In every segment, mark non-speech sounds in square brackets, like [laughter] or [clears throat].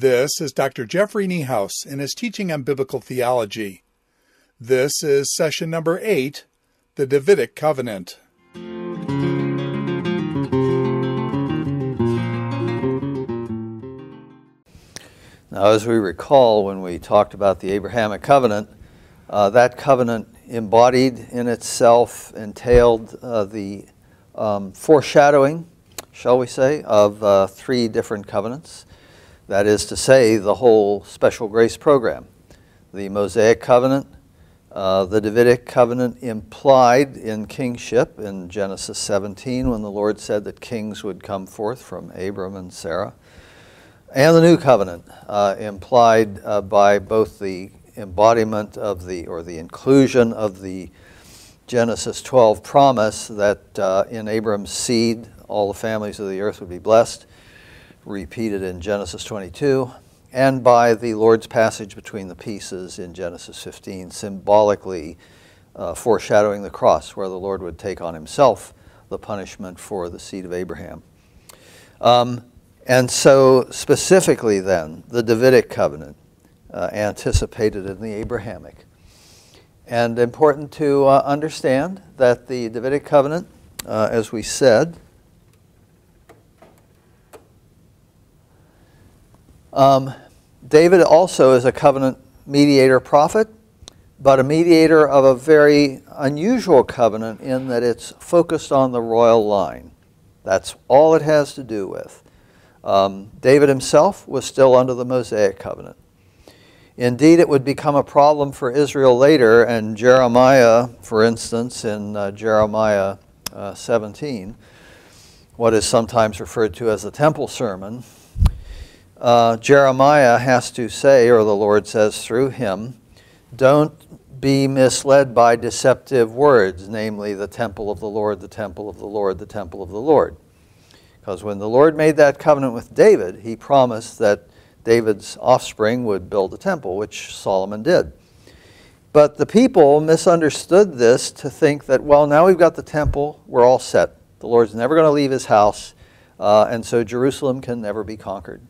This is Dr. Jeffrey Niehaus in his teaching on biblical theology. This is session number eight, the Davidic Covenant. Now, as we recall when we talked about the Abrahamic covenant, uh, that covenant embodied in itself entailed uh, the um, foreshadowing, shall we say, of uh, three different covenants. That is to say, the whole special grace program. The Mosaic covenant, uh, the Davidic covenant implied in kingship in Genesis 17 when the Lord said that kings would come forth from Abram and Sarah and the new covenant uh, implied uh, by both the embodiment of the or the inclusion of the Genesis 12 promise that uh, in Abram's seed all the families of the earth would be blessed, repeated in Genesis 22, and by the Lord's passage between the pieces in Genesis 15, symbolically uh, foreshadowing the cross, where the Lord would take on himself the punishment for the seed of Abraham. Um, and so, specifically, then, the Davidic covenant uh, anticipated in the Abrahamic. And important to uh, understand that the Davidic covenant, uh, as we said, um, David also is a covenant mediator prophet, but a mediator of a very unusual covenant in that it's focused on the royal line. That's all it has to do with. Um, David himself was still under the Mosaic covenant. Indeed, it would become a problem for Israel later, and Jeremiah, for instance, in uh, Jeremiah uh, 17, what is sometimes referred to as the temple sermon, uh, Jeremiah has to say, or the Lord says through him, don't be misled by deceptive words, namely the temple of the Lord, the temple of the Lord, the temple of the Lord. Because when the Lord made that covenant with David, he promised that David's offspring would build a temple, which Solomon did. But the people misunderstood this to think that, well, now we've got the temple, we're all set. The Lord's never going to leave his house, uh, and so Jerusalem can never be conquered.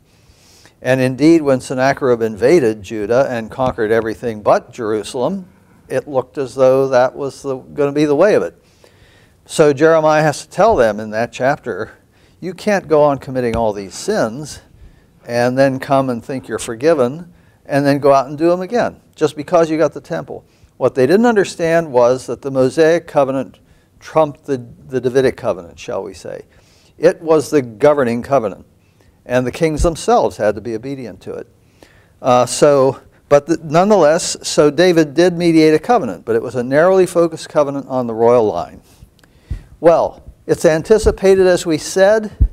And indeed, when Sennacherib invaded Judah and conquered everything but Jerusalem, it looked as though that was going to be the way of it. So Jeremiah has to tell them in that chapter you can't go on committing all these sins and then come and think you're forgiven and then go out and do them again just because you got the temple. What they didn't understand was that the Mosaic covenant trumped the, the Davidic covenant, shall we say. It was the governing covenant, and the kings themselves had to be obedient to it. Uh, so, but the, nonetheless, so David did mediate a covenant, but it was a narrowly focused covenant on the royal line. Well, it's anticipated, as we said,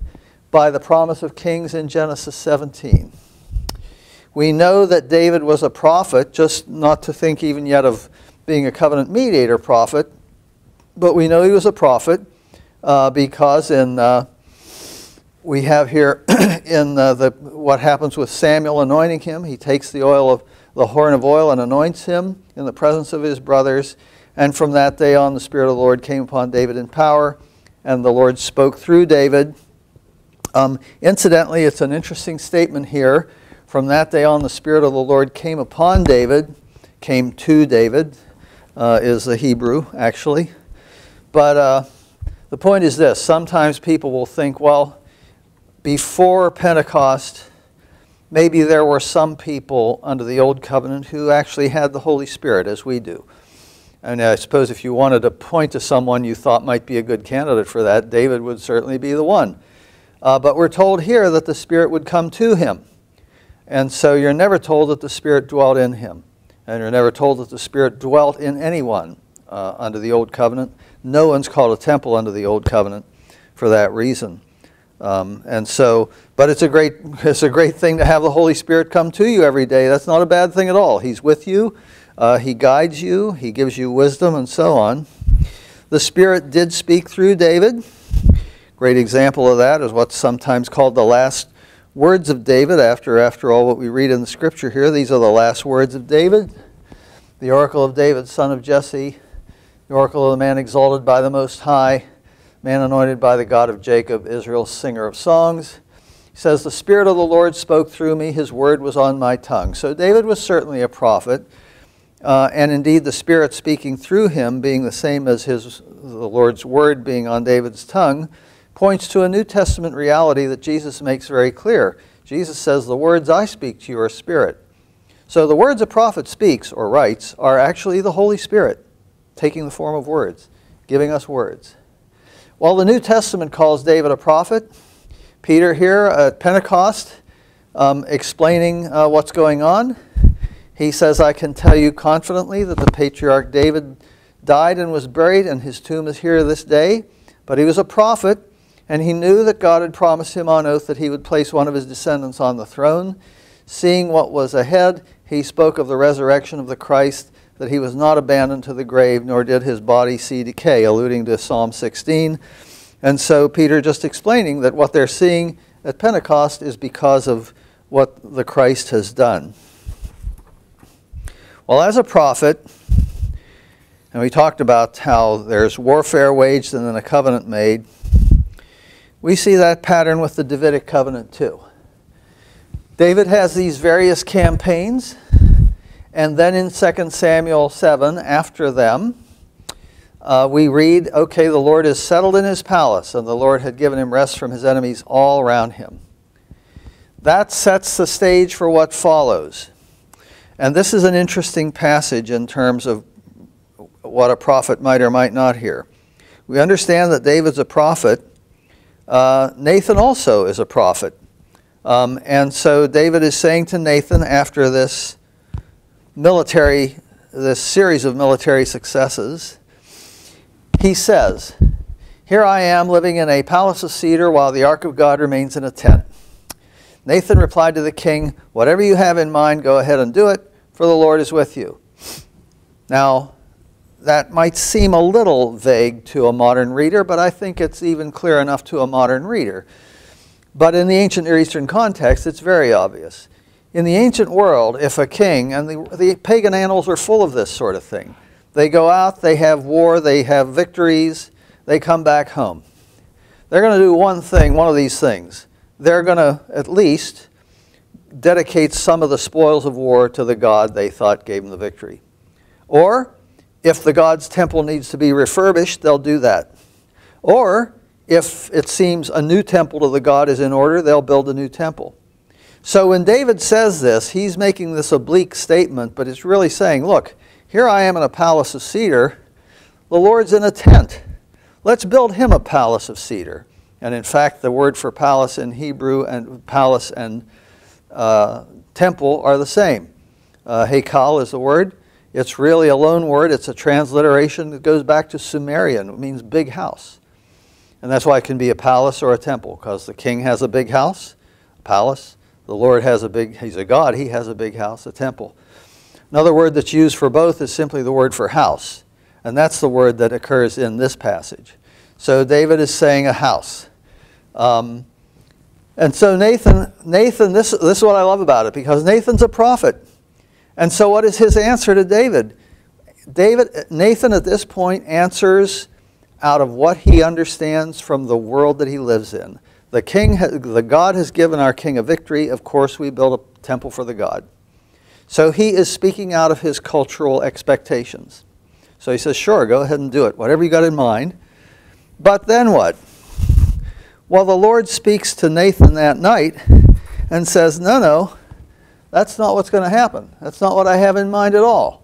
by the promise of kings in Genesis 17. We know that David was a prophet, just not to think even yet of being a covenant mediator prophet, but we know he was a prophet uh, because in uh, we have here [clears throat] in uh, the what happens with Samuel anointing him, he takes the oil of the horn of oil and anoints him in the presence of his brothers, and from that day on, the Spirit of the Lord came upon David in power and the Lord spoke through David. Um, incidentally, it's an interesting statement here. From that day on, the Spirit of the Lord came upon David, came to David, uh, is the Hebrew, actually. But uh, the point is this sometimes people will think, well, before Pentecost, maybe there were some people under the Old Covenant who actually had the Holy Spirit, as we do. And I suppose if you wanted to point to someone you thought might be a good candidate for that, David would certainly be the one. Uh, but we're told here that the Spirit would come to him. And so you're never told that the Spirit dwelt in him. And you're never told that the Spirit dwelt in anyone uh, under the Old Covenant. No one's called a temple under the Old Covenant for that reason. Um, and so, but it's a great, [laughs] it's a great thing to have the Holy Spirit come to you every day. That's not a bad thing at all. He's with you. Uh, he guides you, he gives you wisdom, and so on. The Spirit did speak through David. Great example of that is what's sometimes called the last words of David. After, after all, what we read in the scripture here, these are the last words of David. The oracle of David, son of Jesse, the oracle of the man exalted by the Most High, man anointed by the God of Jacob, Israel's singer of songs. He says, The Spirit of the Lord spoke through me, his word was on my tongue. So David was certainly a prophet. Uh, and indeed, the Spirit speaking through him, being the same as his, the Lord's word being on David's tongue, points to a New Testament reality that Jesus makes very clear. Jesus says, The words I speak to you are spirit. So the words a prophet speaks or writes are actually the Holy Spirit taking the form of words, giving us words. While the New Testament calls David a prophet, Peter here at Pentecost um, explaining uh, what's going on, he says, I can tell you confidently that the patriarch David died and was buried, and his tomb is here this day. But he was a prophet, and he knew that God had promised him on oath that he would place one of his descendants on the throne. Seeing what was ahead, he spoke of the resurrection of the Christ, that he was not abandoned to the grave, nor did his body see decay, alluding to Psalm 16. And so Peter just explaining that what they're seeing at Pentecost is because of what the Christ has done. Well, as a prophet, and we talked about how there's warfare waged and then a covenant made, we see that pattern with the Davidic covenant too. David has these various campaigns, and then in 2 Samuel 7, after them, uh, we read, okay, the Lord is settled in his palace, and the Lord had given him rest from his enemies all around him. That sets the stage for what follows. And this is an interesting passage in terms of what a prophet might or might not hear. We understand that David's a prophet. Uh, Nathan also is a prophet. Um, and so David is saying to Nathan after this military, this series of military successes, he says, Here I am living in a palace of cedar while the ark of God remains in a tent. Nathan replied to the king, Whatever you have in mind, go ahead and do it, for the Lord is with you. Now, that might seem a little vague to a modern reader, but I think it's even clear enough to a modern reader. But in the ancient Near Eastern context, it's very obvious. In the ancient world, if a king, and the, the pagan annals are full of this sort of thing, they go out, they have war, they have victories, they come back home. They're going to do one thing, one of these things they're going to at least dedicate some of the spoils of war to the god they thought gave them the victory. Or, if the god's temple needs to be refurbished, they'll do that. Or, if it seems a new temple to the god is in order, they'll build a new temple. So when David says this, he's making this oblique statement, but it's really saying, look, here I am in a palace of cedar. The Lord's in a tent. Let's build him a palace of cedar. And in fact, the word for palace in Hebrew and palace and uh, temple are the same. Uh, Hekal is the word. It's really a loan word. It's a transliteration that goes back to Sumerian. It means big house. And that's why it can be a palace or a temple, because the king has a big house, a palace. The Lord has a big, he's a God, he has a big house, a temple. Another word that's used for both is simply the word for house. And that's the word that occurs in this passage. So David is saying a house. Um, and so Nathan, Nathan, this, this is what I love about it because Nathan's a prophet. And so what is his answer to David? David, Nathan at this point answers out of what he understands from the world that he lives in. The king, the God has given our king a victory. Of course, we build a temple for the God. So he is speaking out of his cultural expectations. So he says, sure, go ahead and do it, whatever you got in mind. But then what? Well, the Lord speaks to Nathan that night and says, No, no, that's not what's going to happen. That's not what I have in mind at all.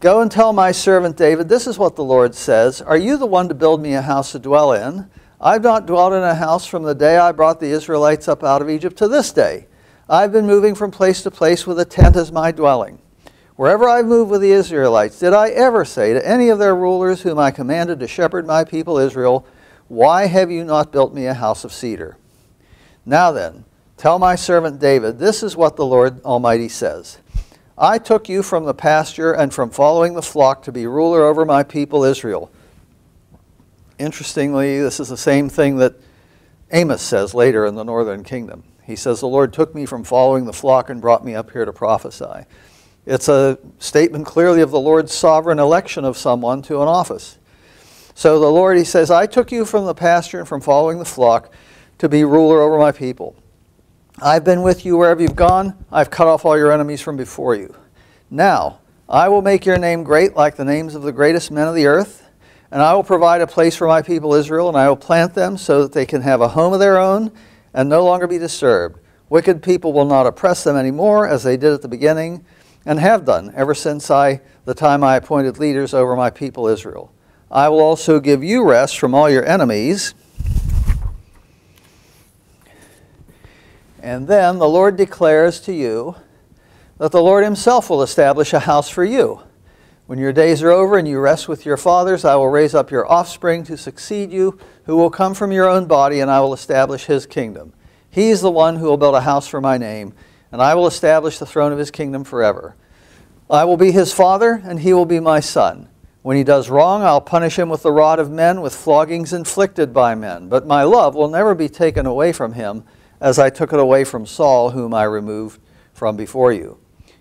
Go and tell my servant David, This is what the Lord says Are you the one to build me a house to dwell in? I've not dwelt in a house from the day I brought the Israelites up out of Egypt to this day. I've been moving from place to place with a tent as my dwelling. Wherever I've moved with the Israelites, did I ever say to any of their rulers whom I commanded to shepherd my people Israel, Why have you not built me a house of cedar? Now then, tell my servant David, this is what the Lord Almighty says. I took you from the pasture and from following the flock to be ruler over my people Israel. Interestingly, this is the same thing that Amos says later in the northern kingdom. He says, The Lord took me from following the flock and brought me up here to prophesy. It's a statement clearly of the Lord's sovereign election of someone to an office. So the Lord, He says, I took you from the pasture and from following the flock to be ruler over my people. I've been with you wherever you've gone. I've cut off all your enemies from before you. Now, I will make your name great like the names of the greatest men of the earth, and I will provide a place for my people Israel, and I will plant them so that they can have a home of their own and no longer be disturbed. Wicked people will not oppress them anymore as they did at the beginning and have done ever since I the time I appointed leaders over my people Israel. I will also give you rest from all your enemies. And then the Lord declares to you that the Lord himself will establish a house for you. When your days are over and you rest with your fathers, I will raise up your offspring to succeed you, who will come from your own body, and I will establish his kingdom. He is the one who will build a house for my name, and I will establish the throne of his kingdom forever. I will be his father, and he will be my son. When he does wrong, I'll punish him with the rod of men, with floggings inflicted by men. But my love will never be taken away from him, as I took it away from Saul, whom I removed from before you.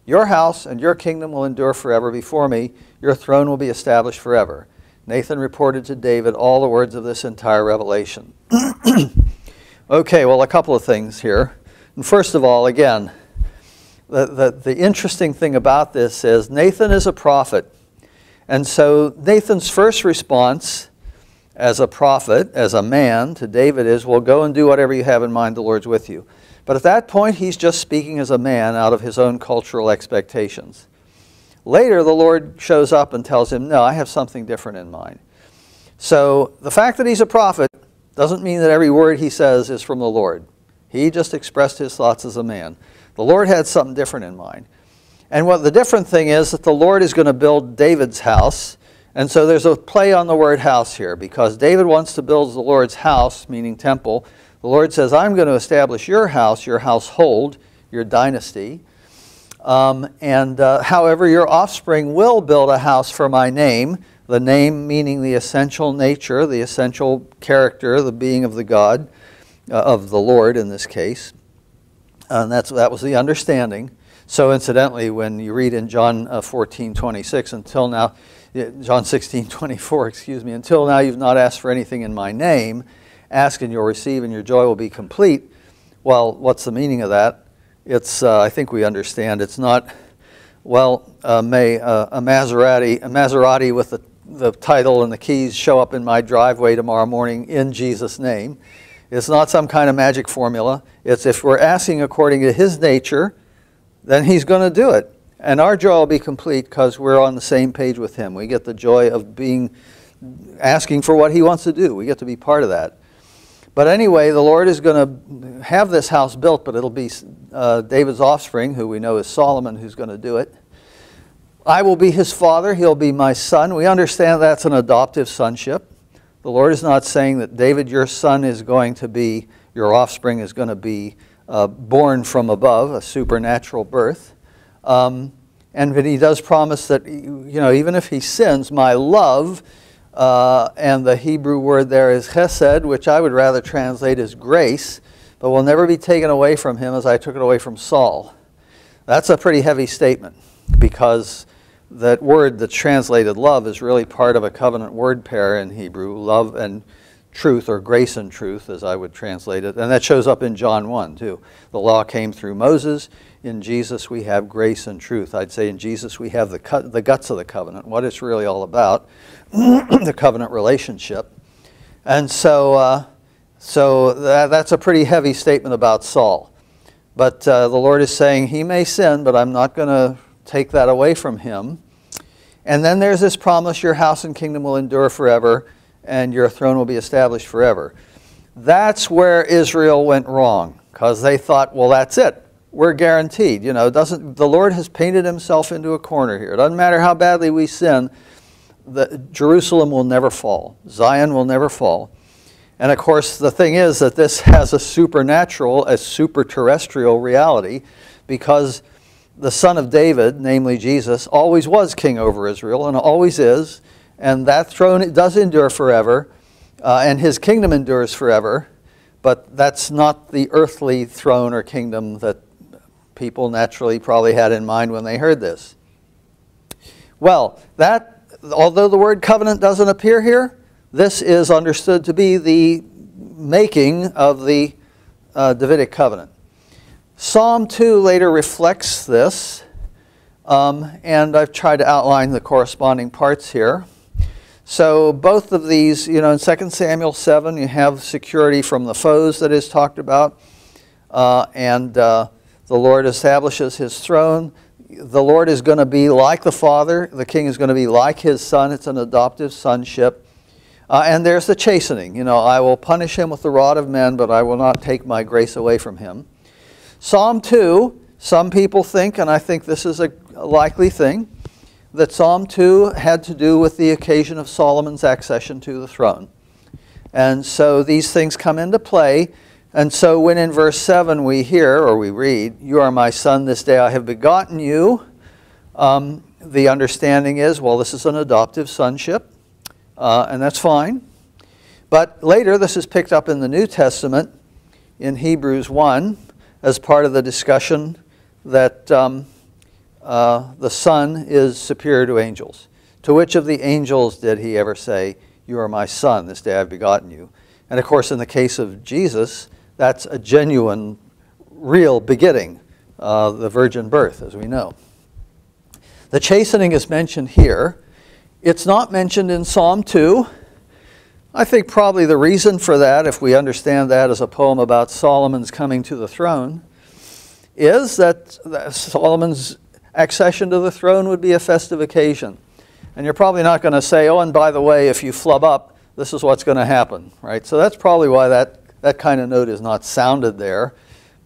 Your house and your kingdom will endure forever before me. Your throne will be established forever. Nathan reported to David all the words of this entire revelation. [clears throat] okay, well, a couple of things here. And first of all, again, the, the, the interesting thing about this is Nathan is a prophet. And so Nathan's first response as a prophet, as a man to David is, Well, go and do whatever you have in mind, the Lord's with you. But at that point, he's just speaking as a man out of his own cultural expectations. Later, the Lord shows up and tells him, No, I have something different in mind. So the fact that he's a prophet doesn't mean that every word he says is from the Lord. He just expressed his thoughts as a man. The Lord had something different in mind. And what the different thing is that the Lord is going to build David's house. And so there's a play on the word house here because David wants to build the Lord's house, meaning temple. The Lord says, I'm going to establish your house, your household, your dynasty. Um, and uh, however, your offspring will build a house for my name, the name meaning the essential nature, the essential character, the being of the God, uh, of the Lord in this case. And that's, that was the understanding. So incidentally, when you read in John uh, 14, 26, until now, John 16, 24, [laughs] excuse me, until now you've not asked for anything in my name, ask and you'll receive and your joy will be complete. Well, what's the meaning of that? It's, uh, I think we understand, it's not, well, uh, may uh, a Maserati, a Maserati with the, the title and the keys show up in my driveway tomorrow morning in Jesus' name. It's not some kind of magic formula. It's if we're asking according to his nature, then he's going to do it. And our joy will be complete because we're on the same page with him. We get the joy of being asking for what he wants to do. We get to be part of that. But anyway, the Lord is going to have this house built, but it'll be uh, David's offspring, who we know is Solomon, who's going to do it. I will be his father, he'll be my son. We understand that's an adoptive sonship. The Lord is not saying that David, your son, is going to be, your offspring is going to be uh, born from above, a supernatural birth. Um, and he does promise that, you know, even if he sins, my love, uh, and the Hebrew word there is chesed, which I would rather translate as grace, but will never be taken away from him as I took it away from Saul. That's a pretty heavy statement because that word that's translated love is really part of a covenant word pair in Hebrew, love and truth or grace and truth, as I would translate it. And that shows up in John 1 too. The law came through Moses. In Jesus, we have grace and truth. I'd say in Jesus, we have the, the guts of the covenant, what it's really all about, [clears throat] the covenant relationship. And so, uh, so that, that's a pretty heavy statement about Saul. But uh, the Lord is saying he may sin, but I'm not going to take that away from him. And then there's this promise your house and kingdom will endure forever and your throne will be established forever. That's where Israel went wrong because they thought, well, that's it. We're guaranteed. You know, doesn't the Lord has painted himself into a corner here. It doesn't matter how badly we sin, the, Jerusalem will never fall. Zion will never fall. And of course, the thing is that this has a supernatural, a super terrestrial reality because the son of David, namely Jesus, always was king over Israel and always is and that throne does endure forever, uh, and his kingdom endures forever, but that's not the earthly throne or kingdom that people naturally probably had in mind when they heard this. Well, that, although the word covenant doesn't appear here, this is understood to be the making of the uh, Davidic covenant. Psalm 2 later reflects this, um, and I've tried to outline the corresponding parts here. So both of these, you know, in 2 Samuel 7, you have security from the foes that is talked about, uh, and uh, the Lord establishes his throne. The Lord is going to be like the Father. The King is going to be like his Son. It's an adoptive sonship. Uh, and there's the chastening. You know, I will punish him with the rod of men, but I will not take my grace away from him. Psalm 2, some people think, and I think this is a likely thing, that Psalm 2 had to do with the occasion of Solomon's accession to the throne. And so these things come into play. And so when in verse 7 we hear or we read, You are my son, this day I have begotten you, um, the understanding is, well, this is an adoptive sonship, uh, and that's fine. But later, this is picked up in the New Testament in Hebrews 1 as part of the discussion that. Um, uh, the Son is superior to angels. To which of the angels did he ever say, You are my Son, this day I've begotten you? And of course, in the case of Jesus, that's a genuine, real begetting, uh, the virgin birth, as we know. The chastening is mentioned here. It's not mentioned in Psalm 2. I think probably the reason for that, if we understand that as a poem about Solomon's coming to the throne, is that Solomon's accession to the throne would be a festive occasion. And you're probably not going to say, oh, and by the way, if you flub up, this is what's going to happen, right? So that's probably why that, that kind of note is not sounded there.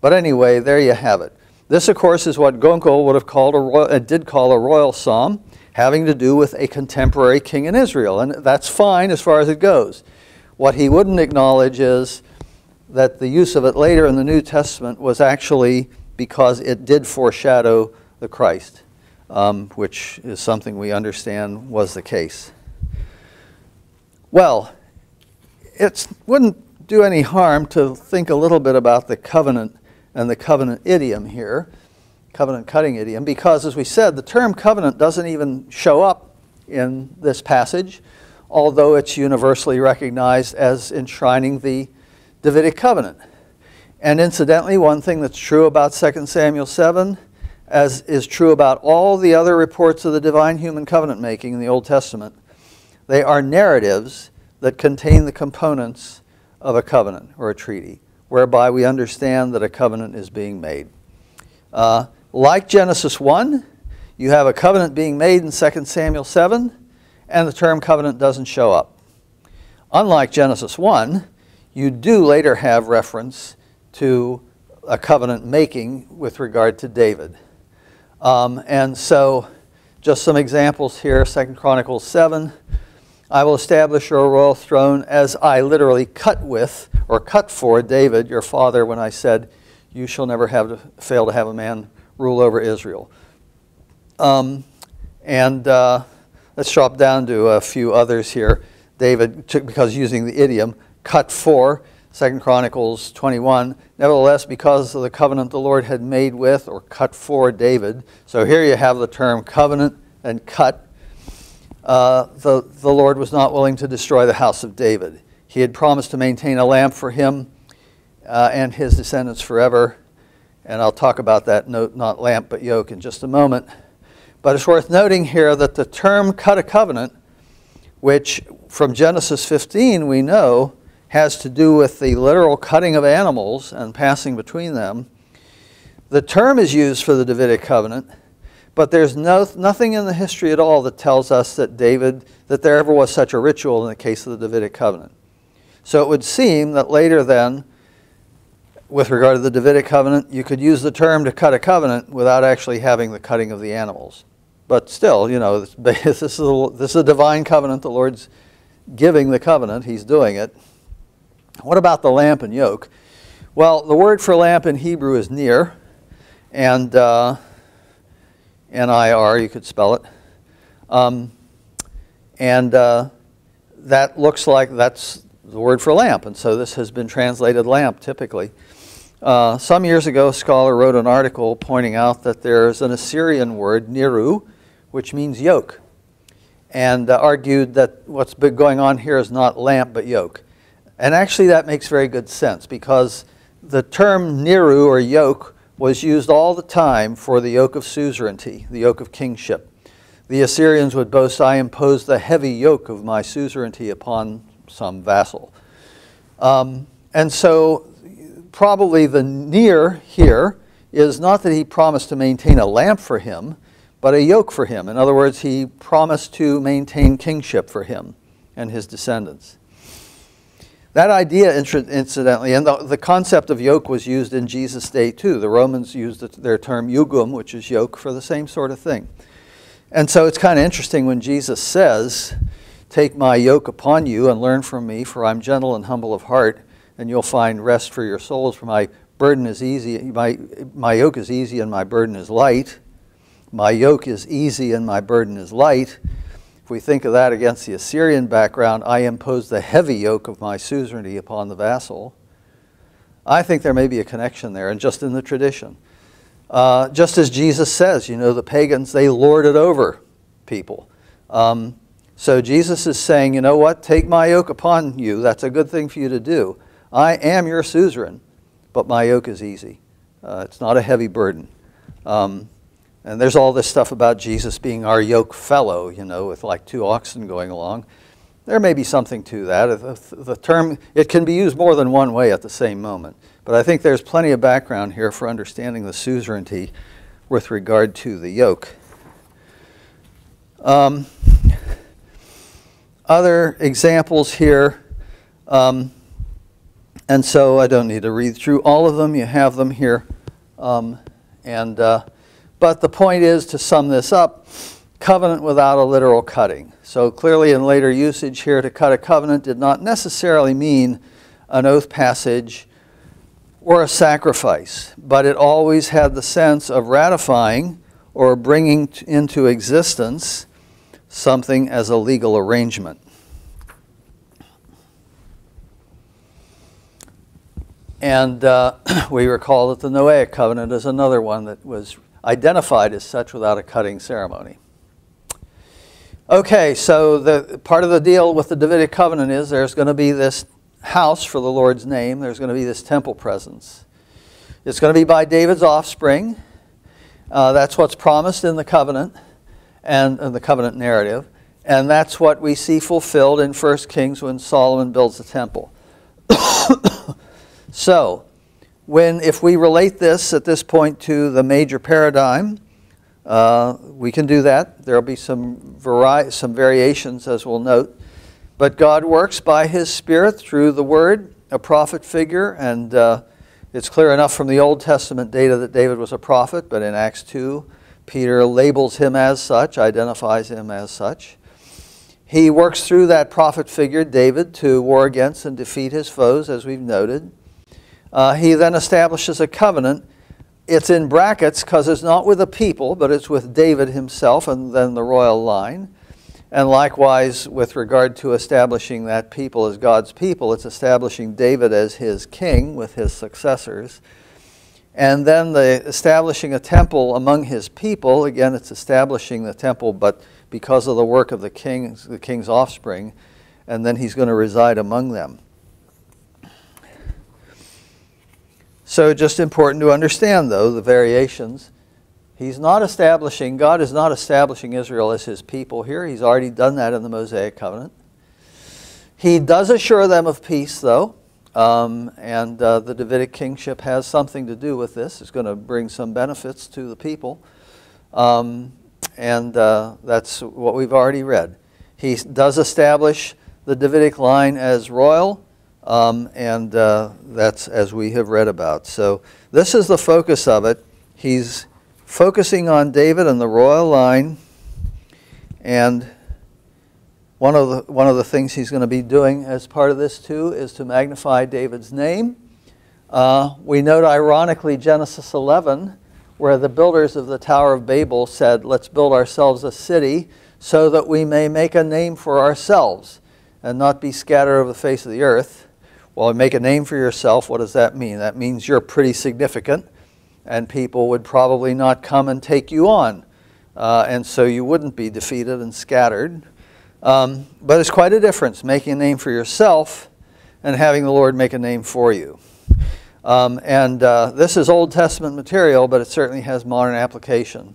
But anyway, there you have it. This, of course, is what Gunkel would have called a royal, uh, did call a royal psalm, having to do with a contemporary king in Israel. And that's fine as far as it goes. What he wouldn't acknowledge is that the use of it later in the New Testament was actually because it did foreshadow the Christ, um, which is something we understand was the case. Well, it wouldn't do any harm to think a little bit about the covenant and the covenant idiom here, covenant cutting idiom, because as we said, the term covenant doesn't even show up in this passage, although it's universally recognized as enshrining the Davidic covenant. And incidentally, one thing that's true about 2 Samuel 7 as is true about all the other reports of the divine human covenant making in the Old Testament, they are narratives that contain the components of a covenant or a treaty, whereby we understand that a covenant is being made. Uh, like Genesis 1, you have a covenant being made in 2 Samuel 7, and the term covenant doesn't show up. Unlike Genesis 1, you do later have reference to a covenant making with regard to David. Um, and so, just some examples here Second Chronicles 7. I will establish your royal throne as I literally cut with or cut for David, your father, when I said, You shall never have to fail to have a man rule over Israel. Um, and uh, let's drop down to a few others here. David, because using the idiom, cut for Second Chronicles 21. Nevertheless, because of the covenant the Lord had made with or cut for David. So here you have the term covenant and cut. Uh, the, the Lord was not willing to destroy the house of David. He had promised to maintain a lamp for him uh, and his descendants forever. And I'll talk about that note, not lamp, but yoke, in just a moment. But it's worth noting here that the term cut a covenant, which from Genesis 15 we know has to do with the literal cutting of animals and passing between them. The term is used for the Davidic covenant, but there's no, nothing in the history at all that tells us that David, that there ever was such a ritual in the case of the Davidic covenant. So it would seem that later then, with regard to the Davidic covenant, you could use the term to cut a covenant without actually having the cutting of the animals. But still, you know, [laughs] this is a, this is a divine covenant. The Lord's giving the covenant, He's doing it. What about the lamp and yoke? Well, the word for lamp in Hebrew is near, and uh, N-I-R, you could spell it. Um, and uh, that looks like that's the word for lamp, and so this has been translated lamp typically. Uh, some years ago, a scholar wrote an article pointing out that there's an Assyrian word, niru, which means yoke, and uh, argued that what's been going on here is not lamp but yoke. And actually, that makes very good sense because the term niru or yoke was used all the time for the yoke of suzerainty, the yoke of kingship. The Assyrians would boast, I impose the heavy yoke of my suzerainty upon some vassal. Um, and so, probably the near here is not that he promised to maintain a lamp for him, but a yoke for him. In other words, he promised to maintain kingship for him and his descendants. That idea, incidentally, and the, the concept of yoke was used in Jesus' day too. The Romans used their term jugum, which is yoke, for the same sort of thing. And so it's kind of interesting when Jesus says, Take my yoke upon you and learn from me, for I'm gentle and humble of heart, and you'll find rest for your souls. For my burden is easy, my, my yoke is easy and my burden is light. My yoke is easy and my burden is light. If we think of that against the Assyrian background, I impose the heavy yoke of my suzerainty upon the vassal. I think there may be a connection there, and just in the tradition. Uh, just as Jesus says, you know, the pagans, they lord it over people. Um, so Jesus is saying, you know what, take my yoke upon you. That's a good thing for you to do. I am your suzerain, but my yoke is easy. Uh, it's not a heavy burden. Um, and there's all this stuff about Jesus being our yoke fellow, you know, with like two oxen going along. There may be something to that. The term, it can be used more than one way at the same moment. But I think there's plenty of background here for understanding the suzerainty with regard to the yoke. Um, other examples here, um, and so I don't need to read through all of them. You have them here. Um, and, uh, but the point is to sum this up covenant without a literal cutting. So clearly, in later usage here, to cut a covenant did not necessarily mean an oath passage or a sacrifice, but it always had the sense of ratifying or bringing into existence something as a legal arrangement. And uh, [clears throat] we recall that the Noahic covenant is another one that was identified as such without a cutting ceremony. Okay, so the part of the deal with the Davidic covenant is there's going to be this house for the Lord's name, there's going to be this temple presence. It's going to be by David's offspring. Uh, that's what's promised in the covenant and in the covenant narrative. And that's what we see fulfilled in 1 Kings when Solomon builds the temple. [coughs] so, when if we relate this at this point to the major paradigm, uh, we can do that. There'll be some vari- some variations, as we'll note. But God works by His Spirit through the Word, a prophet figure, and uh, it's clear enough from the Old Testament data that David was a prophet, but in Acts 2, Peter labels him as such, identifies him as such. He works through that prophet figure, David, to war against and defeat his foes, as we've noted. Uh, he then establishes a covenant. It's in brackets because it's not with the people, but it's with David himself and then the royal line. And likewise, with regard to establishing that people as God's people, it's establishing David as his king with his successors. And then the establishing a temple among his people, again, it's establishing the temple, but because of the work of the king, the king's offspring, and then he's going to reside among them. So, just important to understand, though, the variations. He's not establishing, God is not establishing Israel as his people here. He's already done that in the Mosaic covenant. He does assure them of peace, though, um, and uh, the Davidic kingship has something to do with this. It's going to bring some benefits to the people. Um, and uh, that's what we've already read. He does establish the Davidic line as royal, um, and uh, that's as we have read about. So, this is the focus of it. He's focusing on David and the royal line. And one of the, one of the things he's going to be doing as part of this, too, is to magnify David's name. Uh, we note, ironically, Genesis 11, where the builders of the Tower of Babel said, Let's build ourselves a city so that we may make a name for ourselves and not be scattered over the face of the earth. Well, make a name for yourself, what does that mean? That means you're pretty significant and people would probably not come and take you on. Uh, and so you wouldn't be defeated and scattered. Um, but it's quite a difference making a name for yourself and having the Lord make a name for you. Um, and uh, this is Old Testament material, but it certainly has modern application.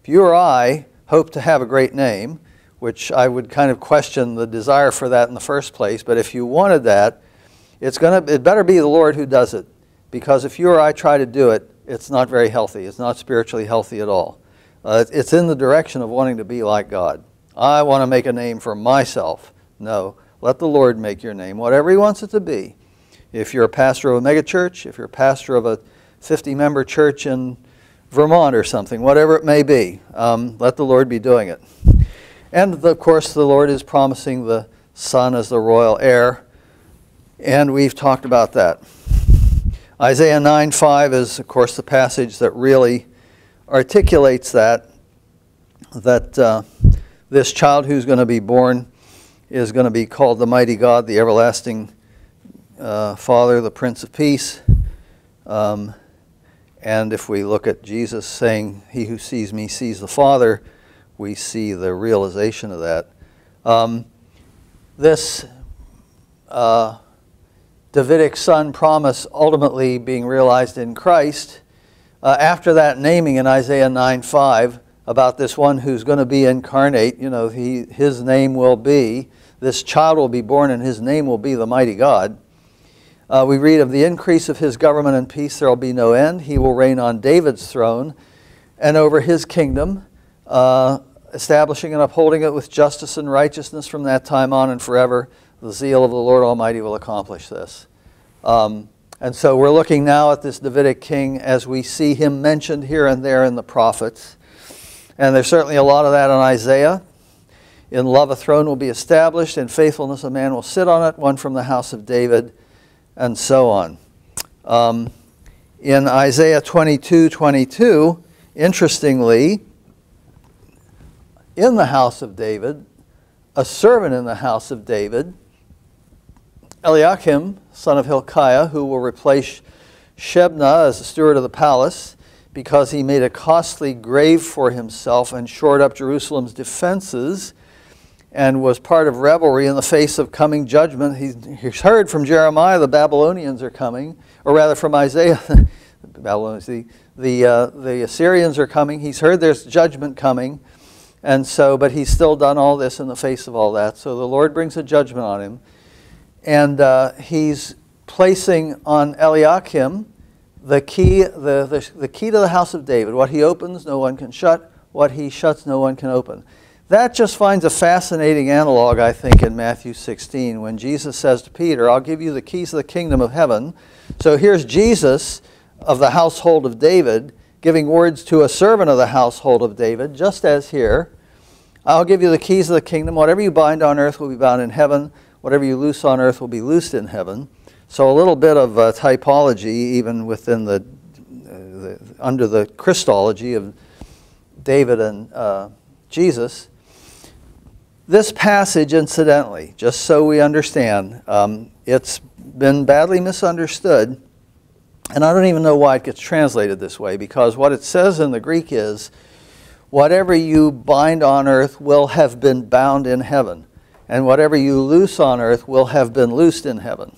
If you or I hope to have a great name, which I would kind of question the desire for that in the first place, but if you wanted that, it's gonna, it better be the Lord who does it. Because if you or I try to do it, it's not very healthy. It's not spiritually healthy at all. Uh, it's in the direction of wanting to be like God. I want to make a name for myself. No, let the Lord make your name, whatever He wants it to be. If you're a pastor of a megachurch, if you're a pastor of a 50 member church in Vermont or something, whatever it may be, um, let the Lord be doing it. And of course, the Lord is promising the Son as the royal heir, and we've talked about that. Isaiah 9:5 is, of course, the passage that really articulates that, that uh, this child who's going to be born is going to be called the mighty God, the everlasting uh, Father, the Prince of Peace. Um, and if we look at Jesus saying, He who sees me sees the Father, we see the realization of that. Um, this uh, Davidic son promise ultimately being realized in Christ, uh, after that naming in Isaiah 9 5 about this one who's going to be incarnate, you know, he, his name will be, this child will be born and his name will be the mighty God. Uh, we read of the increase of his government and peace, there will be no end. He will reign on David's throne and over his kingdom, uh, establishing and upholding it with justice and righteousness from that time on and forever. The zeal of the Lord Almighty will accomplish this. Um, and so we're looking now at this Davidic king as we see him mentioned here and there in the prophets. And there's certainly a lot of that in Isaiah. In love, a throne will be established, in faithfulness, a man will sit on it, one from the house of David and so on. Um, in Isaiah 22 22, interestingly, in the house of David, a servant in the house of David, Eliakim, son of Hilkiah, who will replace Shebna as the steward of the palace, because he made a costly grave for himself and shored up Jerusalem's defenses and was part of revelry in the face of coming judgment. He's, he's heard from Jeremiah the Babylonians are coming, or rather from Isaiah, [laughs] the Babylonians, the, the, uh, the Assyrians are coming. He's heard there's judgment coming. And so, but he's still done all this in the face of all that. So the Lord brings a judgment on him. And uh, he's placing on Eliakim the key, the, the, the key to the house of David. What he opens, no one can shut. What he shuts, no one can open. That just finds a fascinating analog, I think, in Matthew 16 when Jesus says to Peter, I'll give you the keys of the kingdom of heaven. So here's Jesus of the household of David giving words to a servant of the household of David, just as here. I'll give you the keys of the kingdom. Whatever you bind on earth will be bound in heaven. Whatever you loose on earth will be loosed in heaven. So a little bit of uh, typology, even within the, uh, the, under the Christology of David and uh, Jesus. This passage, incidentally, just so we understand, um, it's been badly misunderstood, and I don't even know why it gets translated this way, because what it says in the Greek is, whatever you bind on earth will have been bound in heaven, and whatever you loose on earth will have been loosed in heaven.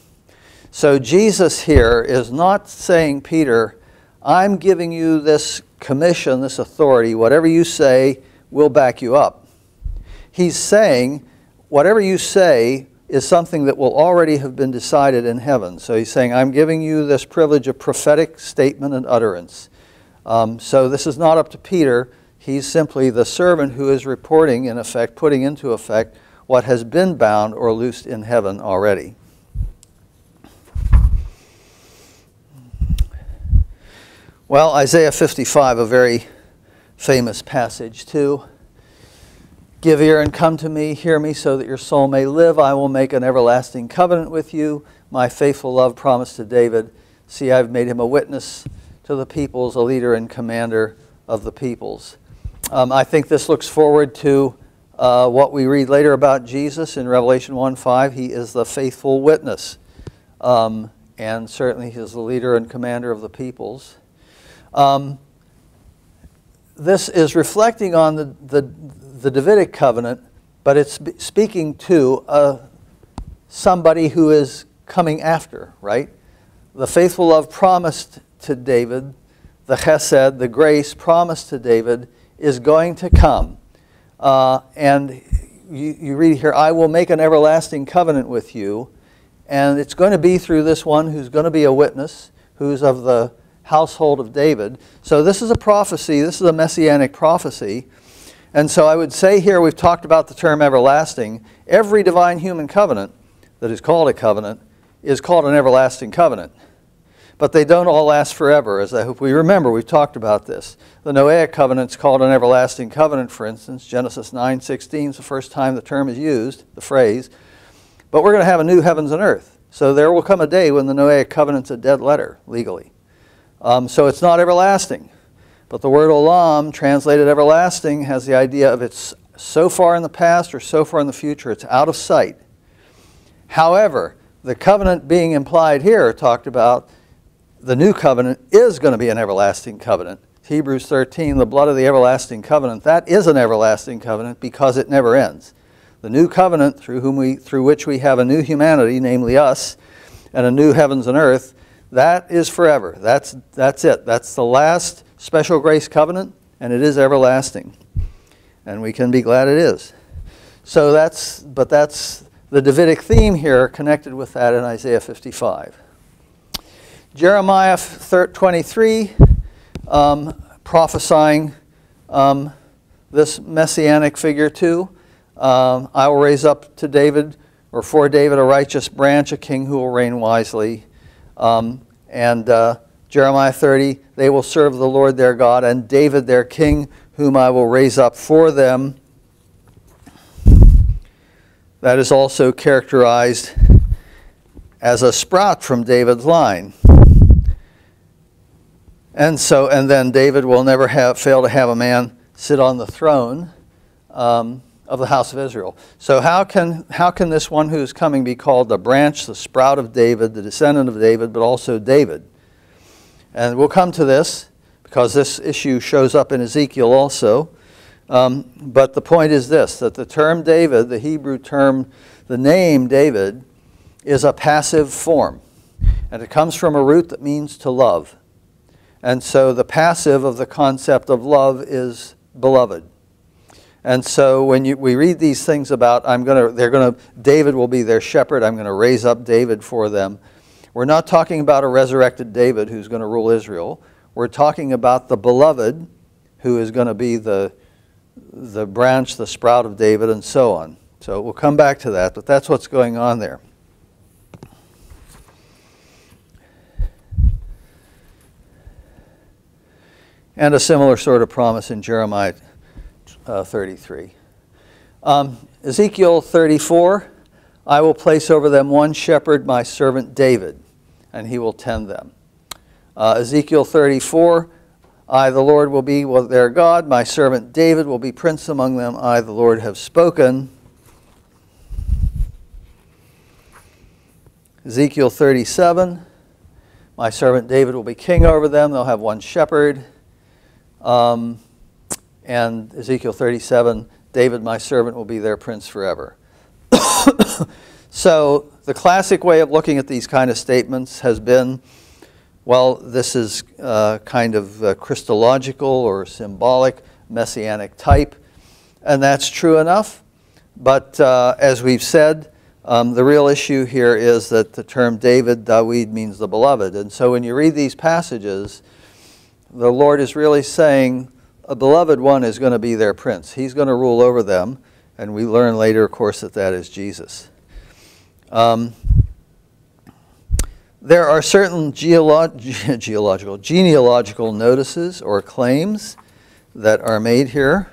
So Jesus here is not saying, Peter, I'm giving you this commission, this authority, whatever you say, we'll back you up he's saying, whatever you say is something that will already have been decided in heaven. So he's saying, I'm giving you this privilege of prophetic statement and utterance. Um, so this is not up to Peter. He's simply the servant who is reporting, in effect, putting into effect what has been bound or loosed in heaven already. Well, Isaiah 55, a very famous passage, too. Give ear and come to me, hear me, so that your soul may live. I will make an everlasting covenant with you, my faithful love promised to David. See, I've made him a witness to the peoples, a leader and commander of the peoples. Um, I think this looks forward to uh, what we read later about Jesus in Revelation 1 5. He is the faithful witness, um, and certainly he is the leader and commander of the peoples. Um, this is reflecting on the, the the Davidic covenant, but it's speaking to uh, somebody who is coming after, right? the faithful love promised to David, the chesed, the grace promised to David, is going to come. Uh, and you, you read here, I will make an everlasting covenant with you. And it's going to be through this one who's going to be a witness, who's of the household of David. So this is a prophecy, this is a messianic prophecy. And so I would say here, we've talked about the term everlasting. Every divine human covenant that is called a covenant is called an everlasting covenant. But they don't all last forever, as I hope we remember. We've talked about this. The Noahic covenant is called an everlasting covenant, for instance. Genesis 9:16 is the first time the term is used, the phrase. But we're going to have a new heavens and earth. So there will come a day when the Noahic covenant's a dead letter, legally. Um, so it's not everlasting. But the word olam, translated everlasting, has the idea of it's so far in the past or so far in the future, it's out of sight. However, the covenant being implied here talked about the new covenant is going to be an everlasting covenant. Hebrews 13, the blood of the everlasting covenant, that is an everlasting covenant because it never ends. The new covenant through, whom we, through which we have a new humanity, namely us, and a new heavens and earth, that is forever. That's, that's it. That's the last special grace covenant, and it is everlasting. And we can be glad it is. So that's, but that's the Davidic theme here connected with that in Isaiah 55. Jeremiah 23, um, prophesying um, this messianic figure too. Um, I will raise up to David, or for David, a righteous branch, a king who will reign wisely. Um, and uh, Jeremiah 30, they will serve the Lord their God, and David their king, whom I will raise up for them. That is also characterized as a sprout from David's line. And so, and then David will never have, fail to have a man sit on the throne um, of the house of Israel. So how can, how can this one who is coming be called the branch, the sprout of David, the descendant of David, but also David? And we'll come to this because this issue shows up in Ezekiel also. Um, but the point is this that the term David, the Hebrew term, the name David, is a passive form. And it comes from a root that means to love. And so the passive of the concept of love is beloved. And so when you, we read these things about, I'm to, they're going to, David will be their shepherd, I'm going to raise up David for them. We're not talking about a resurrected David who's going to rule Israel. We're talking about the beloved who is going to be the, the branch, the sprout of David, and so on. So we'll come back to that, but that's what's going on there. And a similar sort of promise in Jeremiah uh, 33. Um, Ezekiel 34, I will place over them one shepherd, my servant David, and he will tend them. Uh, Ezekiel 34, I, the Lord, will be their God. My servant David will be prince among them. I, the Lord, have spoken. Ezekiel 37, my servant David will be king over them. They'll have one shepherd. Um, and Ezekiel 37, David, my servant, will be their prince forever. [coughs] so the classic way of looking at these kind of statements has been, well, this is uh, kind of uh, Christological or symbolic, messianic type, and that's true enough. But uh, as we've said, um, the real issue here is that the term David, Dawid, means the beloved. And so when you read these passages, the Lord is really saying a beloved one is going to be their prince. He's going to rule over them. And we learn later, of course, that that is Jesus. Um, there are certain geolo- [laughs] geological, genealogical notices or claims that are made here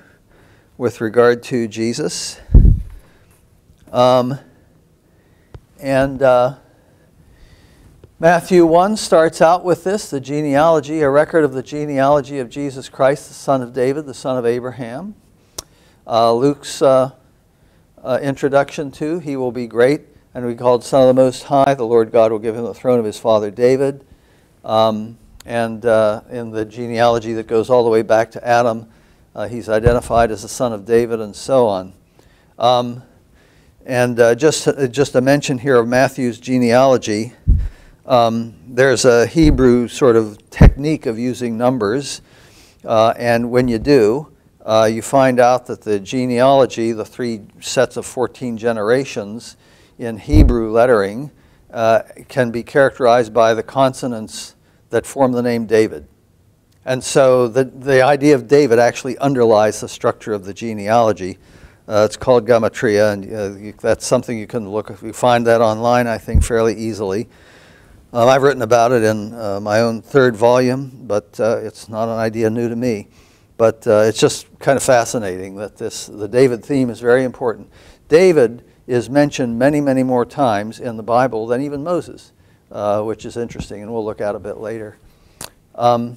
with regard to Jesus. Um, and uh, Matthew 1 starts out with this the genealogy, a record of the genealogy of Jesus Christ, the son of David, the son of Abraham. Uh, Luke's uh, uh, introduction to, he will be great and be called Son of the Most High. The Lord God will give him the throne of his father David. Um, and uh, in the genealogy that goes all the way back to Adam, uh, he's identified as the son of David and so on. Um, and uh, just, just a mention here of Matthew's genealogy. Um, there's a Hebrew sort of technique of using numbers, uh, and when you do, uh, you find out that the genealogy, the three sets of 14 generations in Hebrew lettering, uh, can be characterized by the consonants that form the name David. And so the, the idea of David actually underlies the structure of the genealogy. Uh, it's called gematria, and uh, you, that's something you can look. You find that online, I think, fairly easily. Um, I've written about it in uh, my own third volume, but uh, it's not an idea new to me. But uh, it's just kind of fascinating that this the David theme is very important. David is mentioned many, many more times in the Bible than even Moses, uh, which is interesting, and we'll look at a bit later. Um,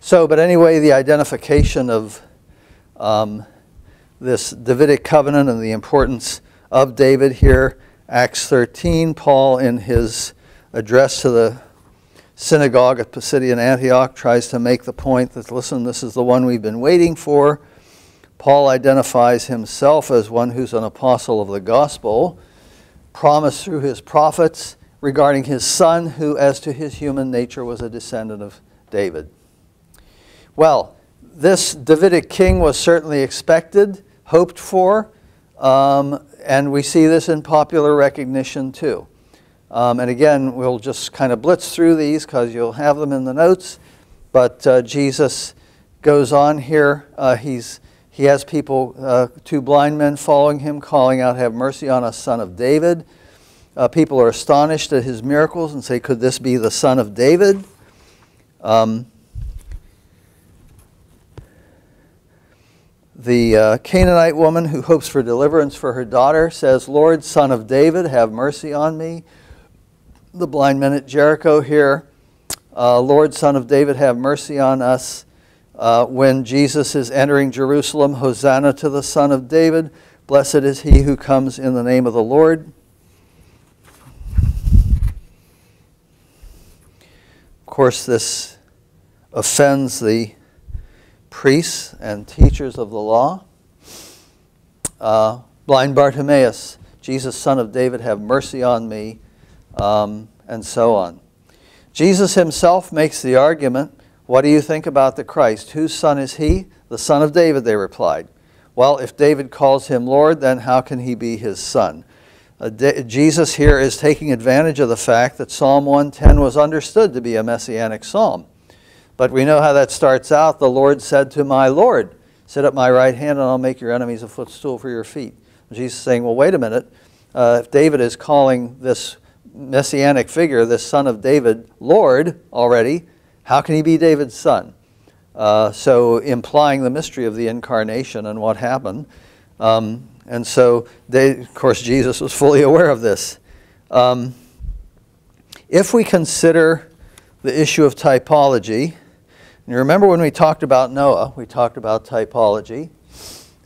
so, but anyway, the identification of um, this Davidic covenant and the importance of David here. Acts 13, Paul, in his address to the synagogue at Pisidian Antioch, tries to make the point that, listen, this is the one we've been waiting for. Paul identifies himself as one who's an apostle of the gospel, promised through his prophets regarding his son, who, as to his human nature, was a descendant of David. Well, this Davidic king was certainly expected hoped for, um, and we see this in popular recognition too. Um, and again, we'll just kind of blitz through these because you'll have them in the notes. But uh, Jesus goes on here. Uh, he's, he has people, uh, two blind men following him, calling out, Have mercy on us, son of David. Uh, people are astonished at his miracles and say, Could this be the son of David? Um, The uh, Canaanite woman who hopes for deliverance for her daughter says, Lord, son of David, have mercy on me. The blind men at Jericho here, uh, Lord, son of David, have mercy on us. Uh, when Jesus is entering Jerusalem, Hosanna to the son of David. Blessed is he who comes in the name of the Lord. Of course, this offends the priests and teachers of the law. Uh, blind Bartimaeus, Jesus, son of David, have mercy on me, um, and so on. Jesus himself makes the argument What do you think about the Christ? Whose son is he? The son of David, they replied. Well, if David calls him Lord, then how can he be his son? Uh, Jesus here is taking advantage of the fact that Psalm 110 was understood to be a messianic psalm. But we know how that starts out. The Lord said to my Lord, Sit at my right hand, and I'll make your enemies a footstool for your feet. Jesus is saying, Well, wait a minute. Uh, if David is calling this messianic figure, this son of David, Lord already, how can he be David's son? Uh, so, implying the mystery of the incarnation and what happened. Um, and so, they, of course, Jesus was fully [laughs] aware of this. Um, if we consider the issue of typology, you remember when we talked about Noah, we talked about typology.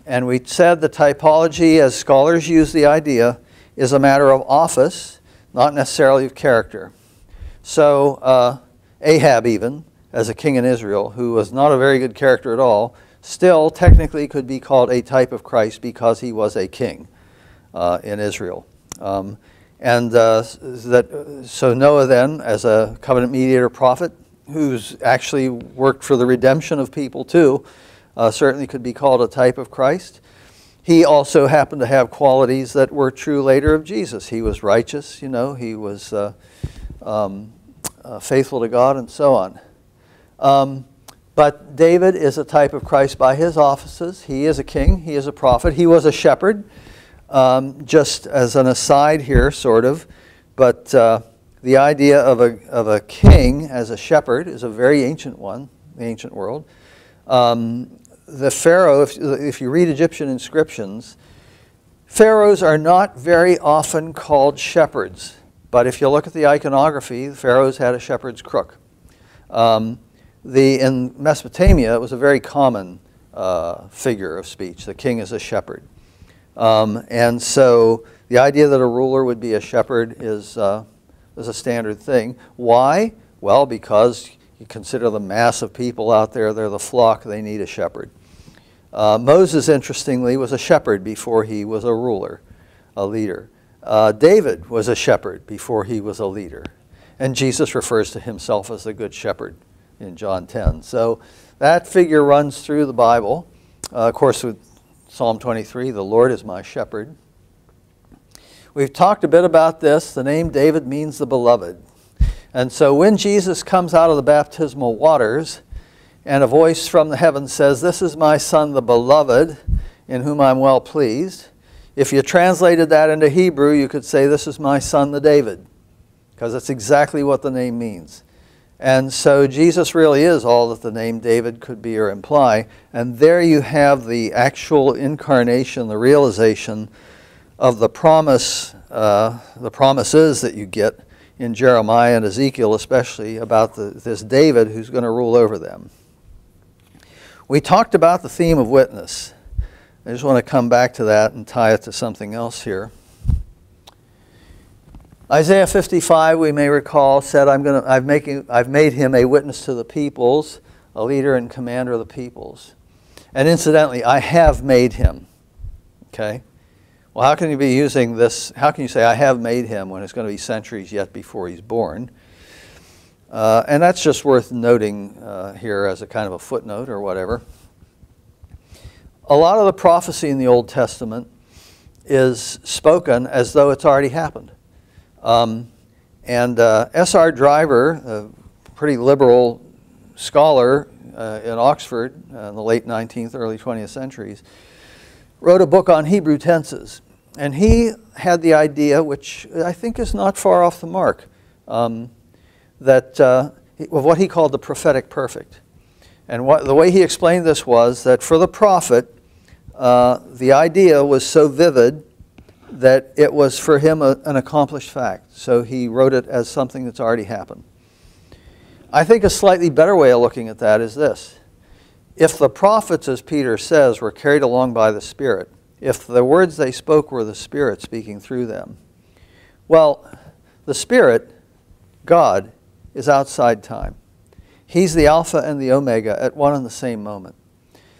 And we said the typology, as scholars use the idea, is a matter of office, not necessarily of character. So, uh, Ahab, even, as a king in Israel, who was not a very good character at all, still technically could be called a type of Christ because he was a king uh, in Israel. Um, and uh, that, so Noah, then, as a covenant mediator prophet, who's actually worked for the redemption of people too, uh, certainly could be called a type of Christ. He also happened to have qualities that were true later of Jesus. He was righteous, you know, he was uh, um, uh, faithful to God, and so on. Um, but David is a type of Christ by his offices. He is a king, he is a prophet, he was a shepherd. Um, just as an aside here, sort of, but uh, the idea of a, of a king as a shepherd is a very ancient one, the ancient world. Um, the Pharaoh, if, if you read Egyptian inscriptions, pharaohs are not very often called shepherds. But if you look at the iconography, the pharaohs had a shepherd's crook. Um, the, in Mesopotamia, it was a very common uh, figure of speech. The king is a shepherd. Um, and so the idea that a ruler would be a shepherd is uh, is a standard thing. Why? Well, because consider the mass of people out there, they're the flock, they need a shepherd. Uh, Moses, interestingly, was a shepherd before he was a ruler, a leader. Uh, David was a shepherd before he was a leader. And Jesus refers to himself as the Good Shepherd in John 10. So that figure runs through the Bible. Uh, of course, with Psalm 23, the Lord is my shepherd. We've talked a bit about this. The name David means the beloved. And so when Jesus comes out of the baptismal waters, and a voice from the heavens says, This is my Son, the beloved, in whom I'm well pleased. If you translated that into Hebrew, you could say, This is my Son, the David, because that's exactly what the name means. And so Jesus really is all that the name David could be or imply. And there you have the actual incarnation, the realization of the promise, uh, the promises that you get in Jeremiah and Ezekiel, especially about the, this David who's going to rule over them. We talked about the theme of witness. I just want to come back to that and tie it to something else here. Isaiah 55, we may recall, said, I'm gonna, I've, making, I've made him a witness to the peoples, a leader and commander of the peoples. And incidentally, I have made him. Okay? Well, how can you be using this? How can you say, I have made him when it's going to be centuries yet before he's born? Uh, and that's just worth noting uh, here as a kind of a footnote or whatever. A lot of the prophecy in the Old Testament is spoken as though it's already happened. Um, and uh, S.R. Driver, a pretty liberal scholar uh, in Oxford uh, in the late 19th, early 20th centuries, wrote a book on Hebrew tenses. And he had the idea, which I think is not far off the mark, um, that uh, of what he called the prophetic perfect. And what, the way he explained this was that for the prophet, uh, the idea was so vivid that it was for him a, an accomplished fact. So he wrote it as something that's already happened. I think a slightly better way of looking at that is this. If the prophets, as Peter says, were carried along by the Spirit, if the words they spoke were the Spirit speaking through them? Well, the Spirit, God, is outside time. He's the Alpha and the Omega at one and the same moment.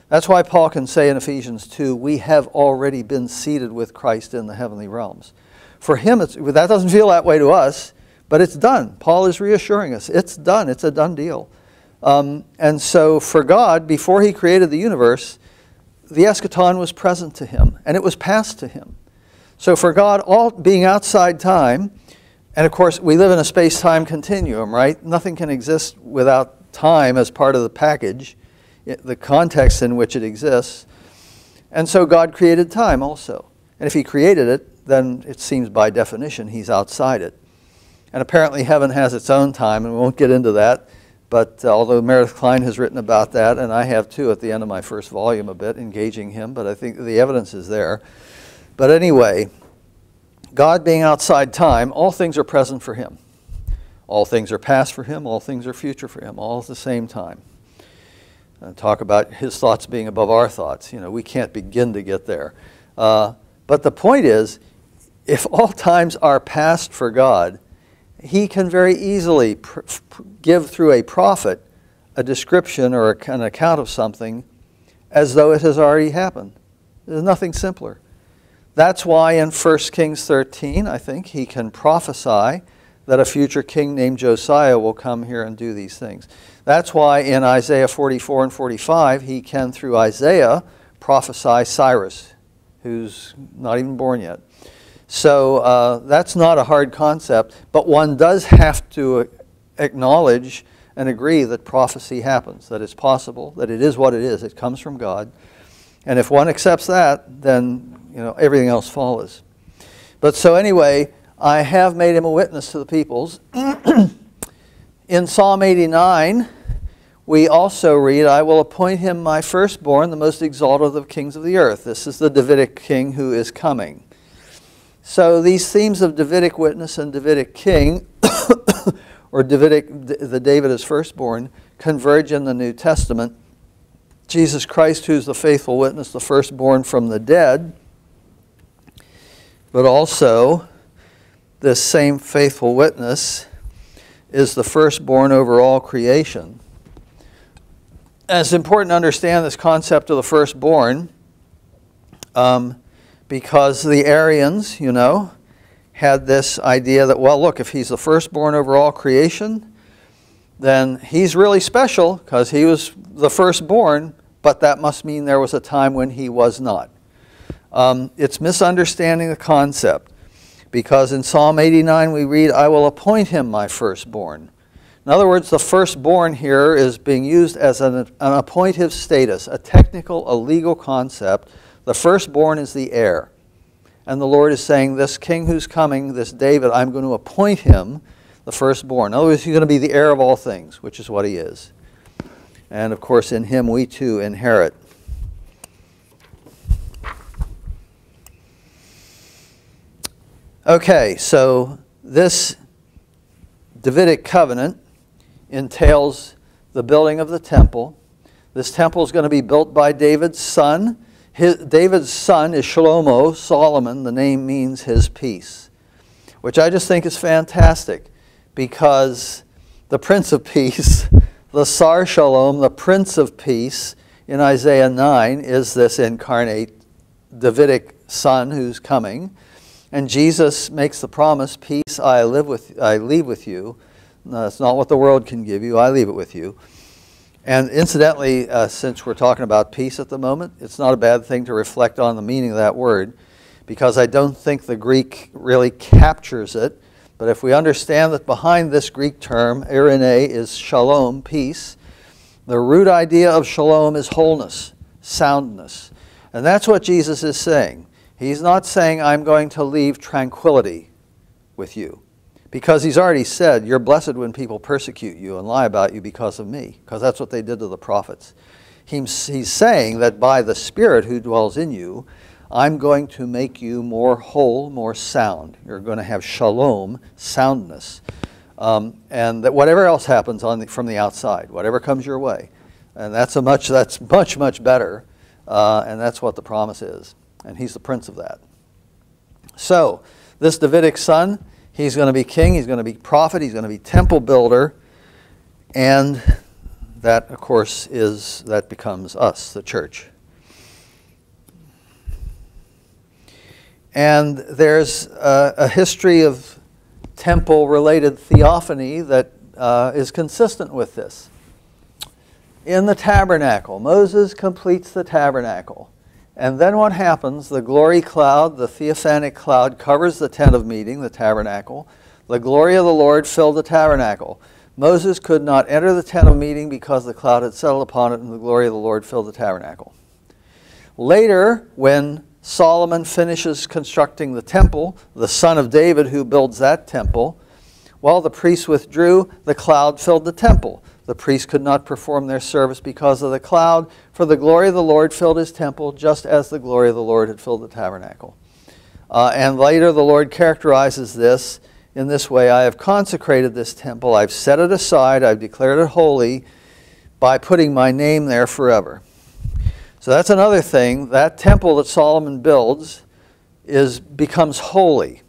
That's why Paul can say in Ephesians 2, we have already been seated with Christ in the heavenly realms. For him, that doesn't feel that way to us, but it's done. Paul is reassuring us. It's done. It's a done deal. Um, and so for God, before he created the universe, the eschaton was present to him and it was past to him. So for God, all being outside time, and of course we live in a space-time continuum, right? Nothing can exist without time as part of the package, the context in which it exists. And so God created time also. And if he created it, then it seems by definition he's outside it. And apparently heaven has its own time, and we won't get into that. But uh, although Meredith Kline has written about that, and I have too at the end of my first volume a bit, engaging him, but I think the evidence is there. But anyway, God being outside time, all things are present for him. All things are past for him, all things are future for him, all at the same time. And talk about his thoughts being above our thoughts. You know, we can't begin to get there. Uh, but the point is, if all times are past for God, he can very easily give through a prophet a description or a, an account of something as though it has already happened. There's nothing simpler. That's why in 1 Kings 13, I think, he can prophesy that a future king named Josiah will come here and do these things. That's why in Isaiah 44 and 45, he can, through Isaiah, prophesy Cyrus, who's not even born yet. So uh, that's not a hard concept, but one does have to acknowledge and agree that prophecy happens, that it's possible, that it is what it is, it comes from God. And if one accepts that, then you know everything else follows. But so anyway, I have made him a witness to the peoples. [clears throat] In Psalm 89, we also read, I will appoint him my firstborn, the most exalted of the kings of the earth. This is the Davidic king who is coming. So these themes of Davidic witness and Davidic king, [coughs] or Davidic, the David is firstborn, converge in the New Testament. Jesus Christ, who's the faithful witness, the firstborn from the dead, but also this same faithful witness is the firstborn over all creation. And it's important to understand this concept of the firstborn. Um, because the Arians, you know, had this idea that, well, look, if he's the firstborn over all creation, then he's really special because he was the firstborn, but that must mean there was a time when he was not. Um, it's misunderstanding the concept because in Psalm 89 we read, I will appoint him my firstborn. In other words, the firstborn here is being used as an, an appointive status, a technical, a legal concept. The firstborn is the heir. And the Lord is saying, This king who's coming, this David, I'm going to appoint him the firstborn. In other words, he's going to be the heir of all things, which is what he is. And of course, in him we too inherit. Okay, so this Davidic covenant entails the building of the temple. This temple is going to be built by David's son. His, David's son is Shlomo, Solomon. The name means his peace, which I just think is fantastic because the Prince of Peace, [laughs] the Sar Shalom, the Prince of Peace in Isaiah 9 is this incarnate Davidic son who's coming. And Jesus makes the promise, peace I live with I leave with you that's not what the world can give you. I leave it with you. And incidentally, uh, since we're talking about peace at the moment, it's not a bad thing to reflect on the meaning of that word because I don't think the Greek really captures it. But if we understand that behind this Greek term, eirene, is shalom, peace, the root idea of shalom is wholeness, soundness. And that's what Jesus is saying. He's not saying, I'm going to leave tranquility with you. Because he's already said, You're blessed when people persecute you and lie about you because of me, because that's what they did to the prophets. He's, saying that by the Spirit who dwells in you, I'm going to make you more whole, more sound. You're going to have shalom, soundness. Um, and that whatever else happens the, from the outside, whatever comes your way, and that's a much that's much much better, uh, and that's what the promise is, and he's the prince of that. So this Davidic son, He's going to be king, he's going to be prophet, he's going to be temple builder, and that, of course, is that becomes us, the church. And there's a, a history of temple related theophany that uh, is consistent with this. In the tabernacle, Moses completes the tabernacle. And then what happens? The glory cloud, the theophanic cloud, covers the tent of meeting, the tabernacle. The glory of the Lord filled the tabernacle. Moses could not enter the tent of meeting because the cloud had settled upon it, and the glory of the Lord filled the tabernacle. Later, when Solomon finishes constructing the temple, the son of David who builds that temple, while the priests withdrew, the cloud filled the temple. The priests could not perform their service because of the cloud, for the glory of the Lord filled his temple, just as the glory of the Lord had filled the tabernacle. Uh, and later, the Lord characterizes this in this way I have consecrated this temple, I've set it aside, I've declared it holy by putting my name there forever. So that's another thing. That temple that Solomon builds is becomes holy.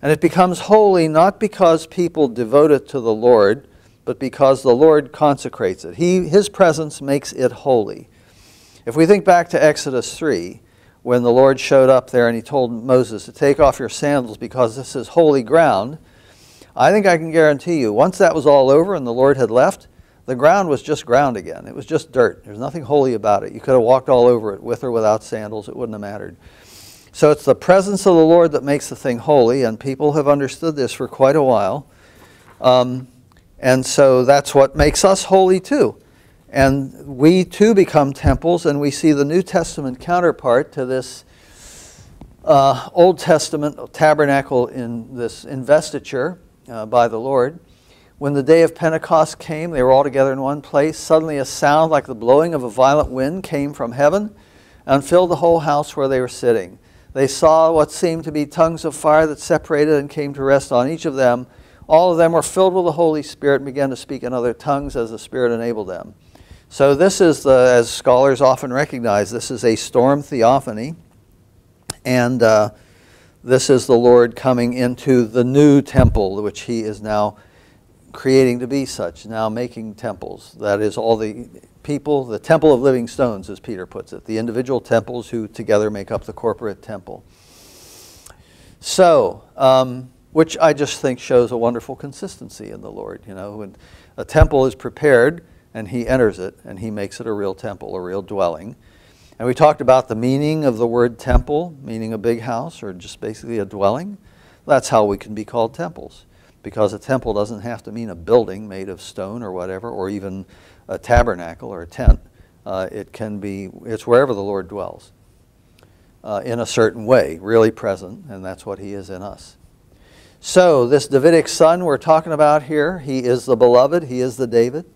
And it becomes holy not because people devote it to the Lord, but because the Lord consecrates it. He, his presence makes it holy. If we think back to Exodus 3, when the Lord showed up there and he told Moses to take off your sandals because this is holy ground, I think I can guarantee you, once that was all over and the Lord had left, the ground was just ground again. It was just dirt. There's nothing holy about it. You could have walked all over it with or without sandals, it wouldn't have mattered. So it's the presence of the Lord that makes the thing holy, and people have understood this for quite a while. Um, and so that's what makes us holy too. And we too become temples, and we see the New Testament counterpart to this uh, Old Testament tabernacle in this investiture uh, by the Lord. When the day of Pentecost came, they were all together in one place. Suddenly, a sound like the blowing of a violent wind came from heaven and filled the whole house where they were sitting. They saw what seemed to be tongues of fire that separated and came to rest on each of them all of them were filled with the Holy Spirit and began to speak in other tongues as the Spirit enabled them. So this is the, as scholars often recognize, this is a storm theophany, and uh, this is the Lord coming into the new temple, which He is now creating to be such, now making temples. That is all the people, the temple of living stones, as Peter puts it, the individual temples who together make up the corporate temple. So, um, which I just think shows a wonderful consistency in the Lord. You know, when a temple is prepared and He enters it and He makes it a real temple, a real dwelling. And we talked about the meaning of the word temple, meaning a big house or just basically a dwelling. That's how we can be called temples, because a temple doesn't have to mean a building made of stone or whatever, or even a tabernacle or a tent. Uh, it can be, it's wherever the Lord dwells uh, in a certain way, really present, and that's what He is in us. So, this Davidic son we're talking about here, he is the beloved, he is the David.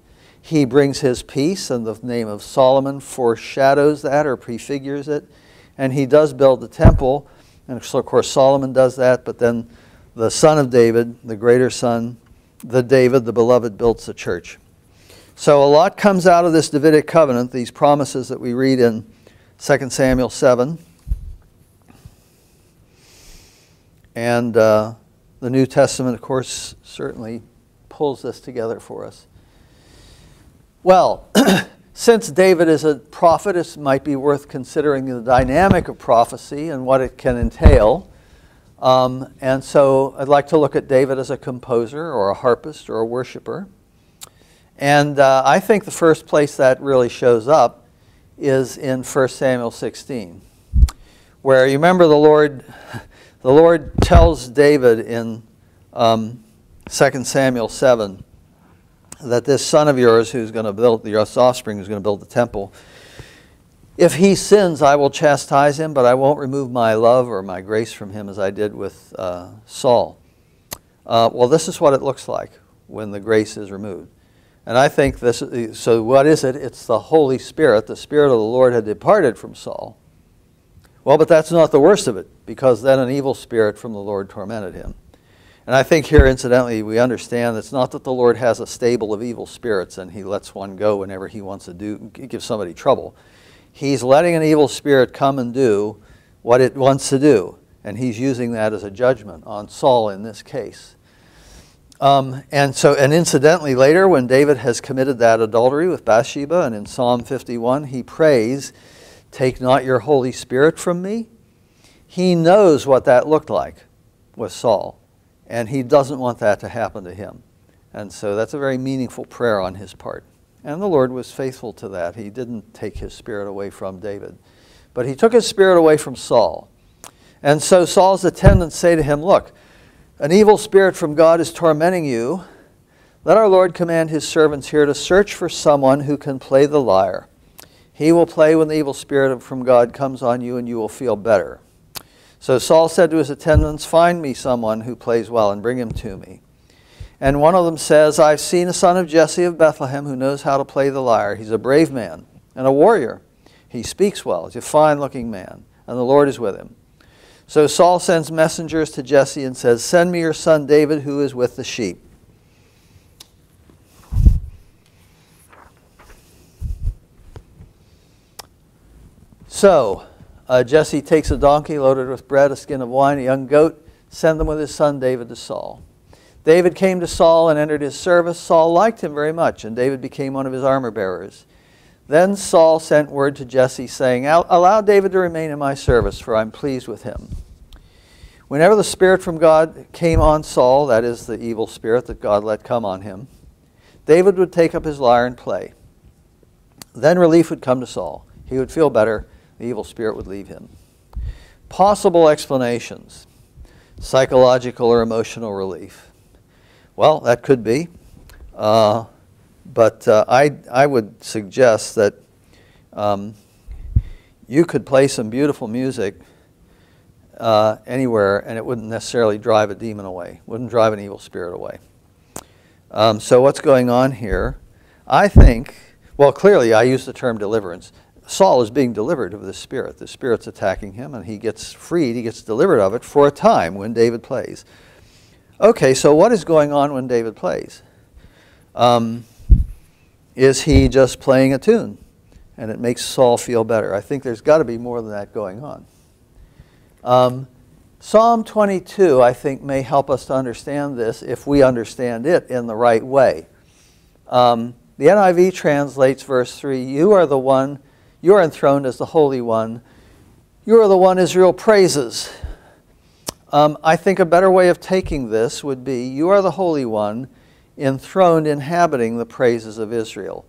He brings his peace, and the name of Solomon foreshadows that or prefigures it. And he does build the temple. And so, of course, Solomon does that, but then the son of David, the greater son, the David, the beloved, builds the church. So a lot comes out of this Davidic covenant, these promises that we read in 2 Samuel 7. And uh, the New Testament, of course, certainly pulls this together for us. Well, [clears throat] since David is a prophet, it might be worth considering the dynamic of prophecy and what it can entail. Um, and so I'd like to look at David as a composer or a harpist or a worshiper. And uh, I think the first place that really shows up is in 1 Samuel 16, where you remember the Lord, [laughs] the Lord tells David in um, 2 Samuel 7 that this son of yours who's going to build, your offspring who's going to build the temple, if he sins, I will chastise him, but I won't remove my love or my grace from him as I did with uh, Saul. Uh, well, this is what it looks like when the grace is removed. And I think this, so what is it? It's the Holy Spirit. The Spirit of the Lord had departed from Saul. Well, but that's not the worst of it, because then an evil spirit from the Lord tormented him. And I think here, incidentally, we understand it's not that the Lord has a stable of evil spirits and he lets one go whenever he wants to do, give somebody trouble. He's letting an evil spirit come and do what it wants to do. And he's using that as a judgment on Saul in this case. Um, and so, and incidentally, later when David has committed that adultery with Bathsheba, and in Psalm 51, he prays, Take not your Holy Spirit from me. He knows what that looked like with Saul. And he doesn't want that to happen to him. And so that's a very meaningful prayer on his part. And the Lord was faithful to that. He didn't take his spirit away from David, but he took his spirit away from Saul. And so Saul's attendants say to him, Look, an evil spirit from God is tormenting you. Let our Lord command his servants here to search for someone who can play the lyre. He will play when the evil spirit from God comes on you, and you will feel better. So Saul said to his attendants, Find me someone who plays well and bring him to me. And one of them says, I've seen a son of Jesse of Bethlehem who knows how to play the lyre. He's a brave man and a warrior. He speaks well. He's a fine looking man, and the Lord is with him. So Saul sends messengers to Jesse and says, Send me your son David who is with the sheep. So, uh, Jesse takes a donkey loaded with bread, a skin of wine, a young goat, send them with his son David to Saul. David came to Saul and entered his service. Saul liked him very much, and David became one of his armor bearers. Then Saul sent word to Jesse, saying, Allow David to remain in my service, for I'm pleased with him. Whenever the Spirit from God came on Saul, that is, the evil spirit that God let come on him, David would take up his lyre and play. Then relief would come to Saul. He would feel better the evil spirit would leave him. Possible explanations psychological or emotional relief. Well, that could be. Uh, but uh, I, I would suggest that um, you could play some beautiful music uh, anywhere and it wouldn't necessarily drive a demon away, wouldn't drive an evil spirit away. Um, so, what's going on here? I think, well, clearly I use the term deliverance. Saul is being delivered of the spirit. The spirit's attacking him, and he gets freed. He gets delivered of it for a time when David plays. Okay, so what is going on when David plays? Um, is he just playing a tune? And it makes Saul feel better. I think there's got to be more than that going on. Um, Psalm 22, I think, may help us to understand this if we understand it in the right way. Um, the NIV translates verse 3 You are the one you are enthroned as the Holy One. You are the one Israel praises. Um, I think a better way of taking this would be You are the Holy One, enthroned, inhabiting the praises of Israel.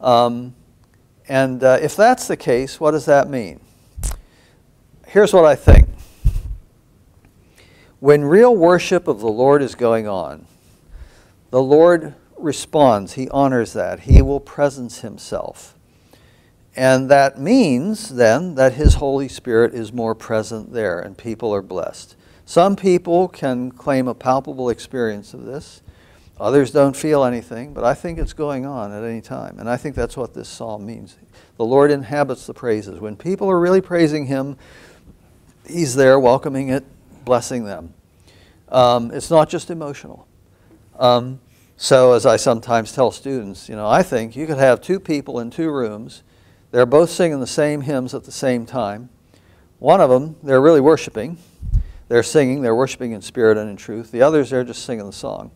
Um, and uh, if that's the case, what does that mean? Here's what I think. When real worship of the Lord is going on, the Lord responds, He honors that. He will presence Himself. And that means then that His Holy Spirit is more present there and people are blessed. Some people can claim a palpable experience of this. Others don't feel anything, but I think it's going on at any time. And I think that's what this psalm means. The Lord inhabits the praises. When people are really praising Him, He's there welcoming it, blessing them. Um, it's not just emotional. Um, so, as I sometimes tell students, you know, I think you could have two people in two rooms. They're both singing the same hymns at the same time. One of them, they're really worshiping. They're singing, they're worshiping in spirit and in truth. The others, they're just singing the song.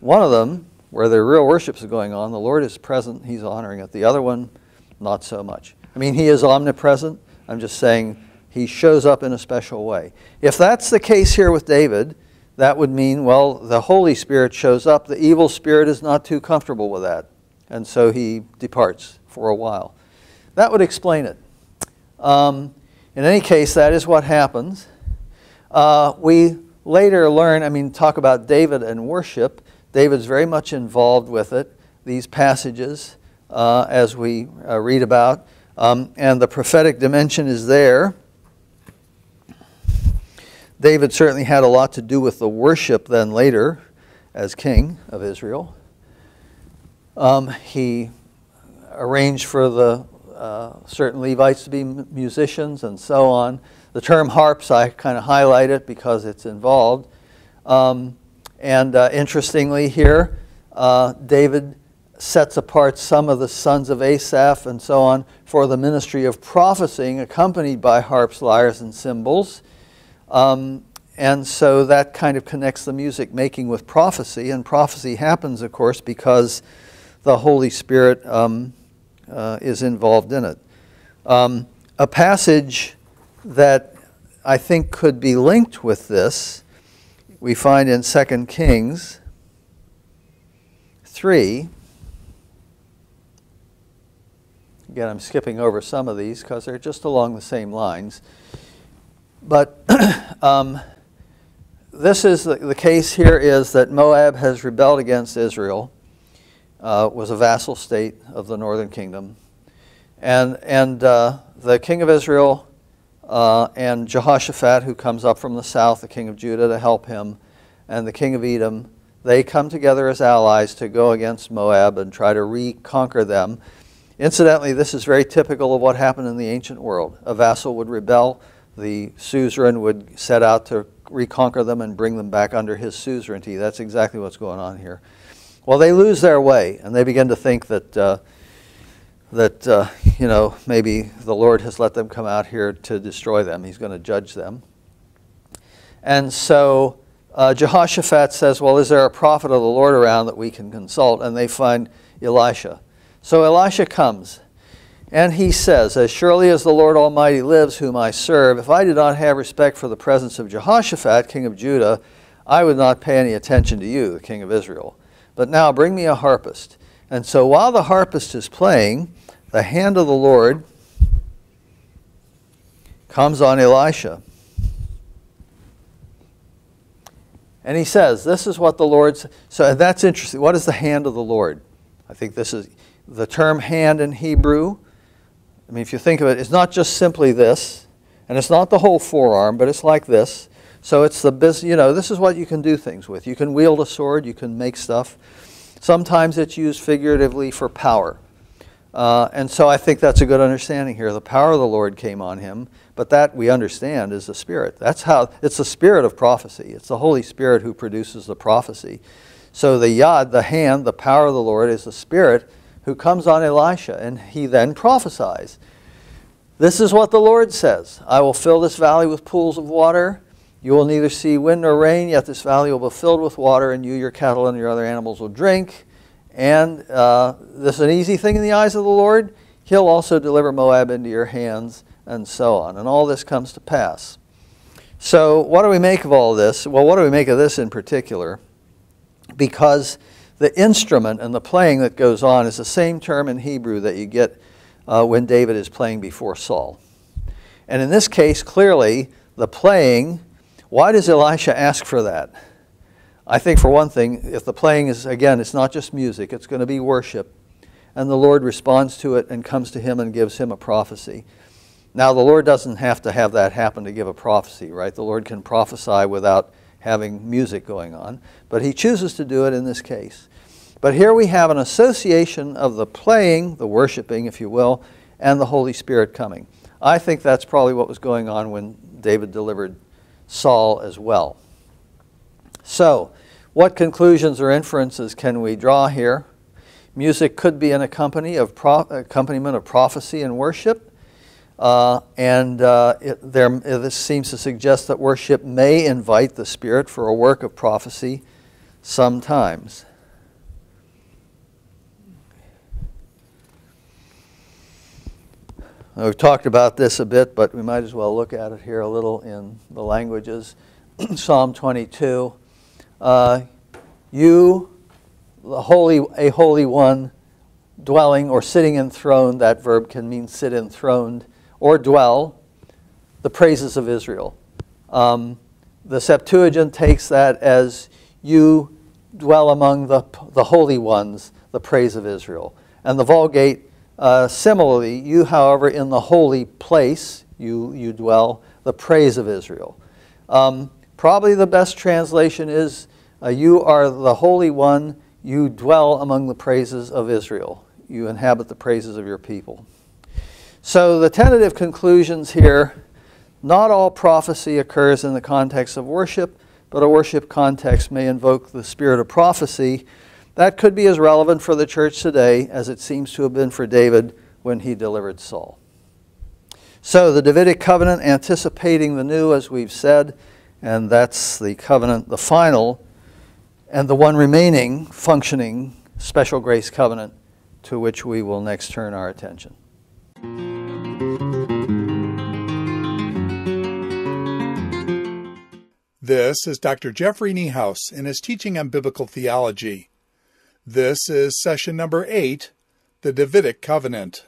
One of them, where the real worship is going on, the Lord is present, He's honoring it. The other one, not so much. I mean, He is omnipresent. I'm just saying He shows up in a special way. If that's the case here with David, that would mean, well, the Holy Spirit shows up. The evil spirit is not too comfortable with that. And so he departs for a while. That would explain it. Um, in any case, that is what happens. Uh, we later learn, I mean, talk about David and worship. David's very much involved with it, these passages, uh, as we uh, read about. Um, and the prophetic dimension is there. David certainly had a lot to do with the worship then later as king of Israel. Um, he arranged for the uh, certain Levites to be musicians and so on. The term harps, I kind of highlight it because it's involved. Um, and uh, interestingly, here, uh, David sets apart some of the sons of Asaph and so on for the ministry of prophesying, accompanied by harps, lyres, and cymbals. Um, and so that kind of connects the music making with prophecy. And prophecy happens, of course, because the Holy Spirit um, uh, is involved in it. Um, a passage that I think could be linked with this, we find in 2 Kings 3. Again, I'm skipping over some of these because they're just along the same lines. But [clears throat] um, this is the, the, case here is that Moab has rebelled against Israel, uh, was a vassal state of the northern kingdom. And, and uh, the king of Israel uh, and Jehoshaphat, who comes up from the south, the king of Judah, to help him, and the king of Edom, they come together as allies to go against Moab and try to reconquer them. Incidentally, this is very typical of what happened in the ancient world. A vassal would rebel the suzerain would set out to reconquer them and bring them back under his suzerainty. That's exactly what's going on here. Well, they lose their way, and they begin to think that, uh, that uh, you know, maybe the Lord has let them come out here to destroy them. He's going to judge them. And so uh, Jehoshaphat says, Well, is there a prophet of the Lord around that we can consult? And they find Elisha. So Elisha comes. And he says, As surely as the Lord Almighty lives, whom I serve, if I did not have respect for the presence of Jehoshaphat, king of Judah, I would not pay any attention to you, the king of Israel. But now bring me a harpist. And so while the harpist is playing, the hand of the Lord comes on Elisha. And he says, This is what the Lord. So that's interesting. What is the hand of the Lord? I think this is the term hand in Hebrew I mean, if you think of it, it's not just simply this, and it's not the whole forearm, but it's like this. So it's the business, you know, this is what you can do things with. You can wield a sword, you can make stuff. Sometimes it's used figuratively for power. Uh, and so I think that's a good understanding here. The power of the Lord came on him, but that we understand is the Spirit. That's how it's the Spirit of prophecy. It's the Holy Spirit who produces the prophecy. So the yad, the hand, the power of the Lord is the Spirit who comes on Elisha, and he then prophesies. This is what the Lord says I will fill this valley with pools of water. You will neither see wind nor rain, yet this valley will be filled with water, and you, your cattle, and your other animals will drink. And uh, this is an easy thing in the eyes of the Lord. He'll also deliver Moab into your hands, and so on. And all this comes to pass. So, what do we make of all this? Well, what do we make of this in particular? Because the instrument and the playing that goes on is the same term in Hebrew that you get uh, when David is playing before Saul. And in this case, clearly, the playing, why does Elisha ask for that? I think, for one thing, if the playing is, again, it's not just music, it's going to be worship. And the Lord responds to it and comes to him and gives him a prophecy. Now, the Lord doesn't have to have that happen to give a prophecy, right? The Lord can prophesy without having music going on, but he chooses to do it in this case. But here we have an association of the playing, the worshiping, if you will, and the Holy Spirit coming. I think that's probably what was going on when David delivered Saul as well. So, what conclusions or inferences can we draw here? Music could be an accompaniment of prophecy and worship. Uh, and uh, it, there, this seems to suggest that worship may invite the Spirit for a work of prophecy sometimes. We've talked about this a bit, but we might as well look at it here a little in the languages. [clears throat] Psalm 22. Uh, you, the holy, a holy one, dwelling or sitting enthroned, that verb can mean sit enthroned or dwell, the praises of Israel. Um, the Septuagint takes that as you dwell among the, the holy ones, the praise of Israel. And the Vulgate uh, similarly, you, however, in the holy place, you, you dwell, the praise of Israel. Um, probably the best translation is, uh, You are the Holy One, you dwell among the praises of Israel. You inhabit the praises of your people. So the tentative conclusions here not all prophecy occurs in the context of worship, but a worship context may invoke the spirit of prophecy that could be as relevant for the church today as it seems to have been for David when he delivered Saul. So, the Davidic covenant anticipating the new, as we've said, and that's the covenant, the final, and the one remaining functioning special grace covenant to which we will next turn our attention. This is Dr. Jeffrey Niehaus in his teaching on biblical theology. This is session number eight, the Davidic Covenant.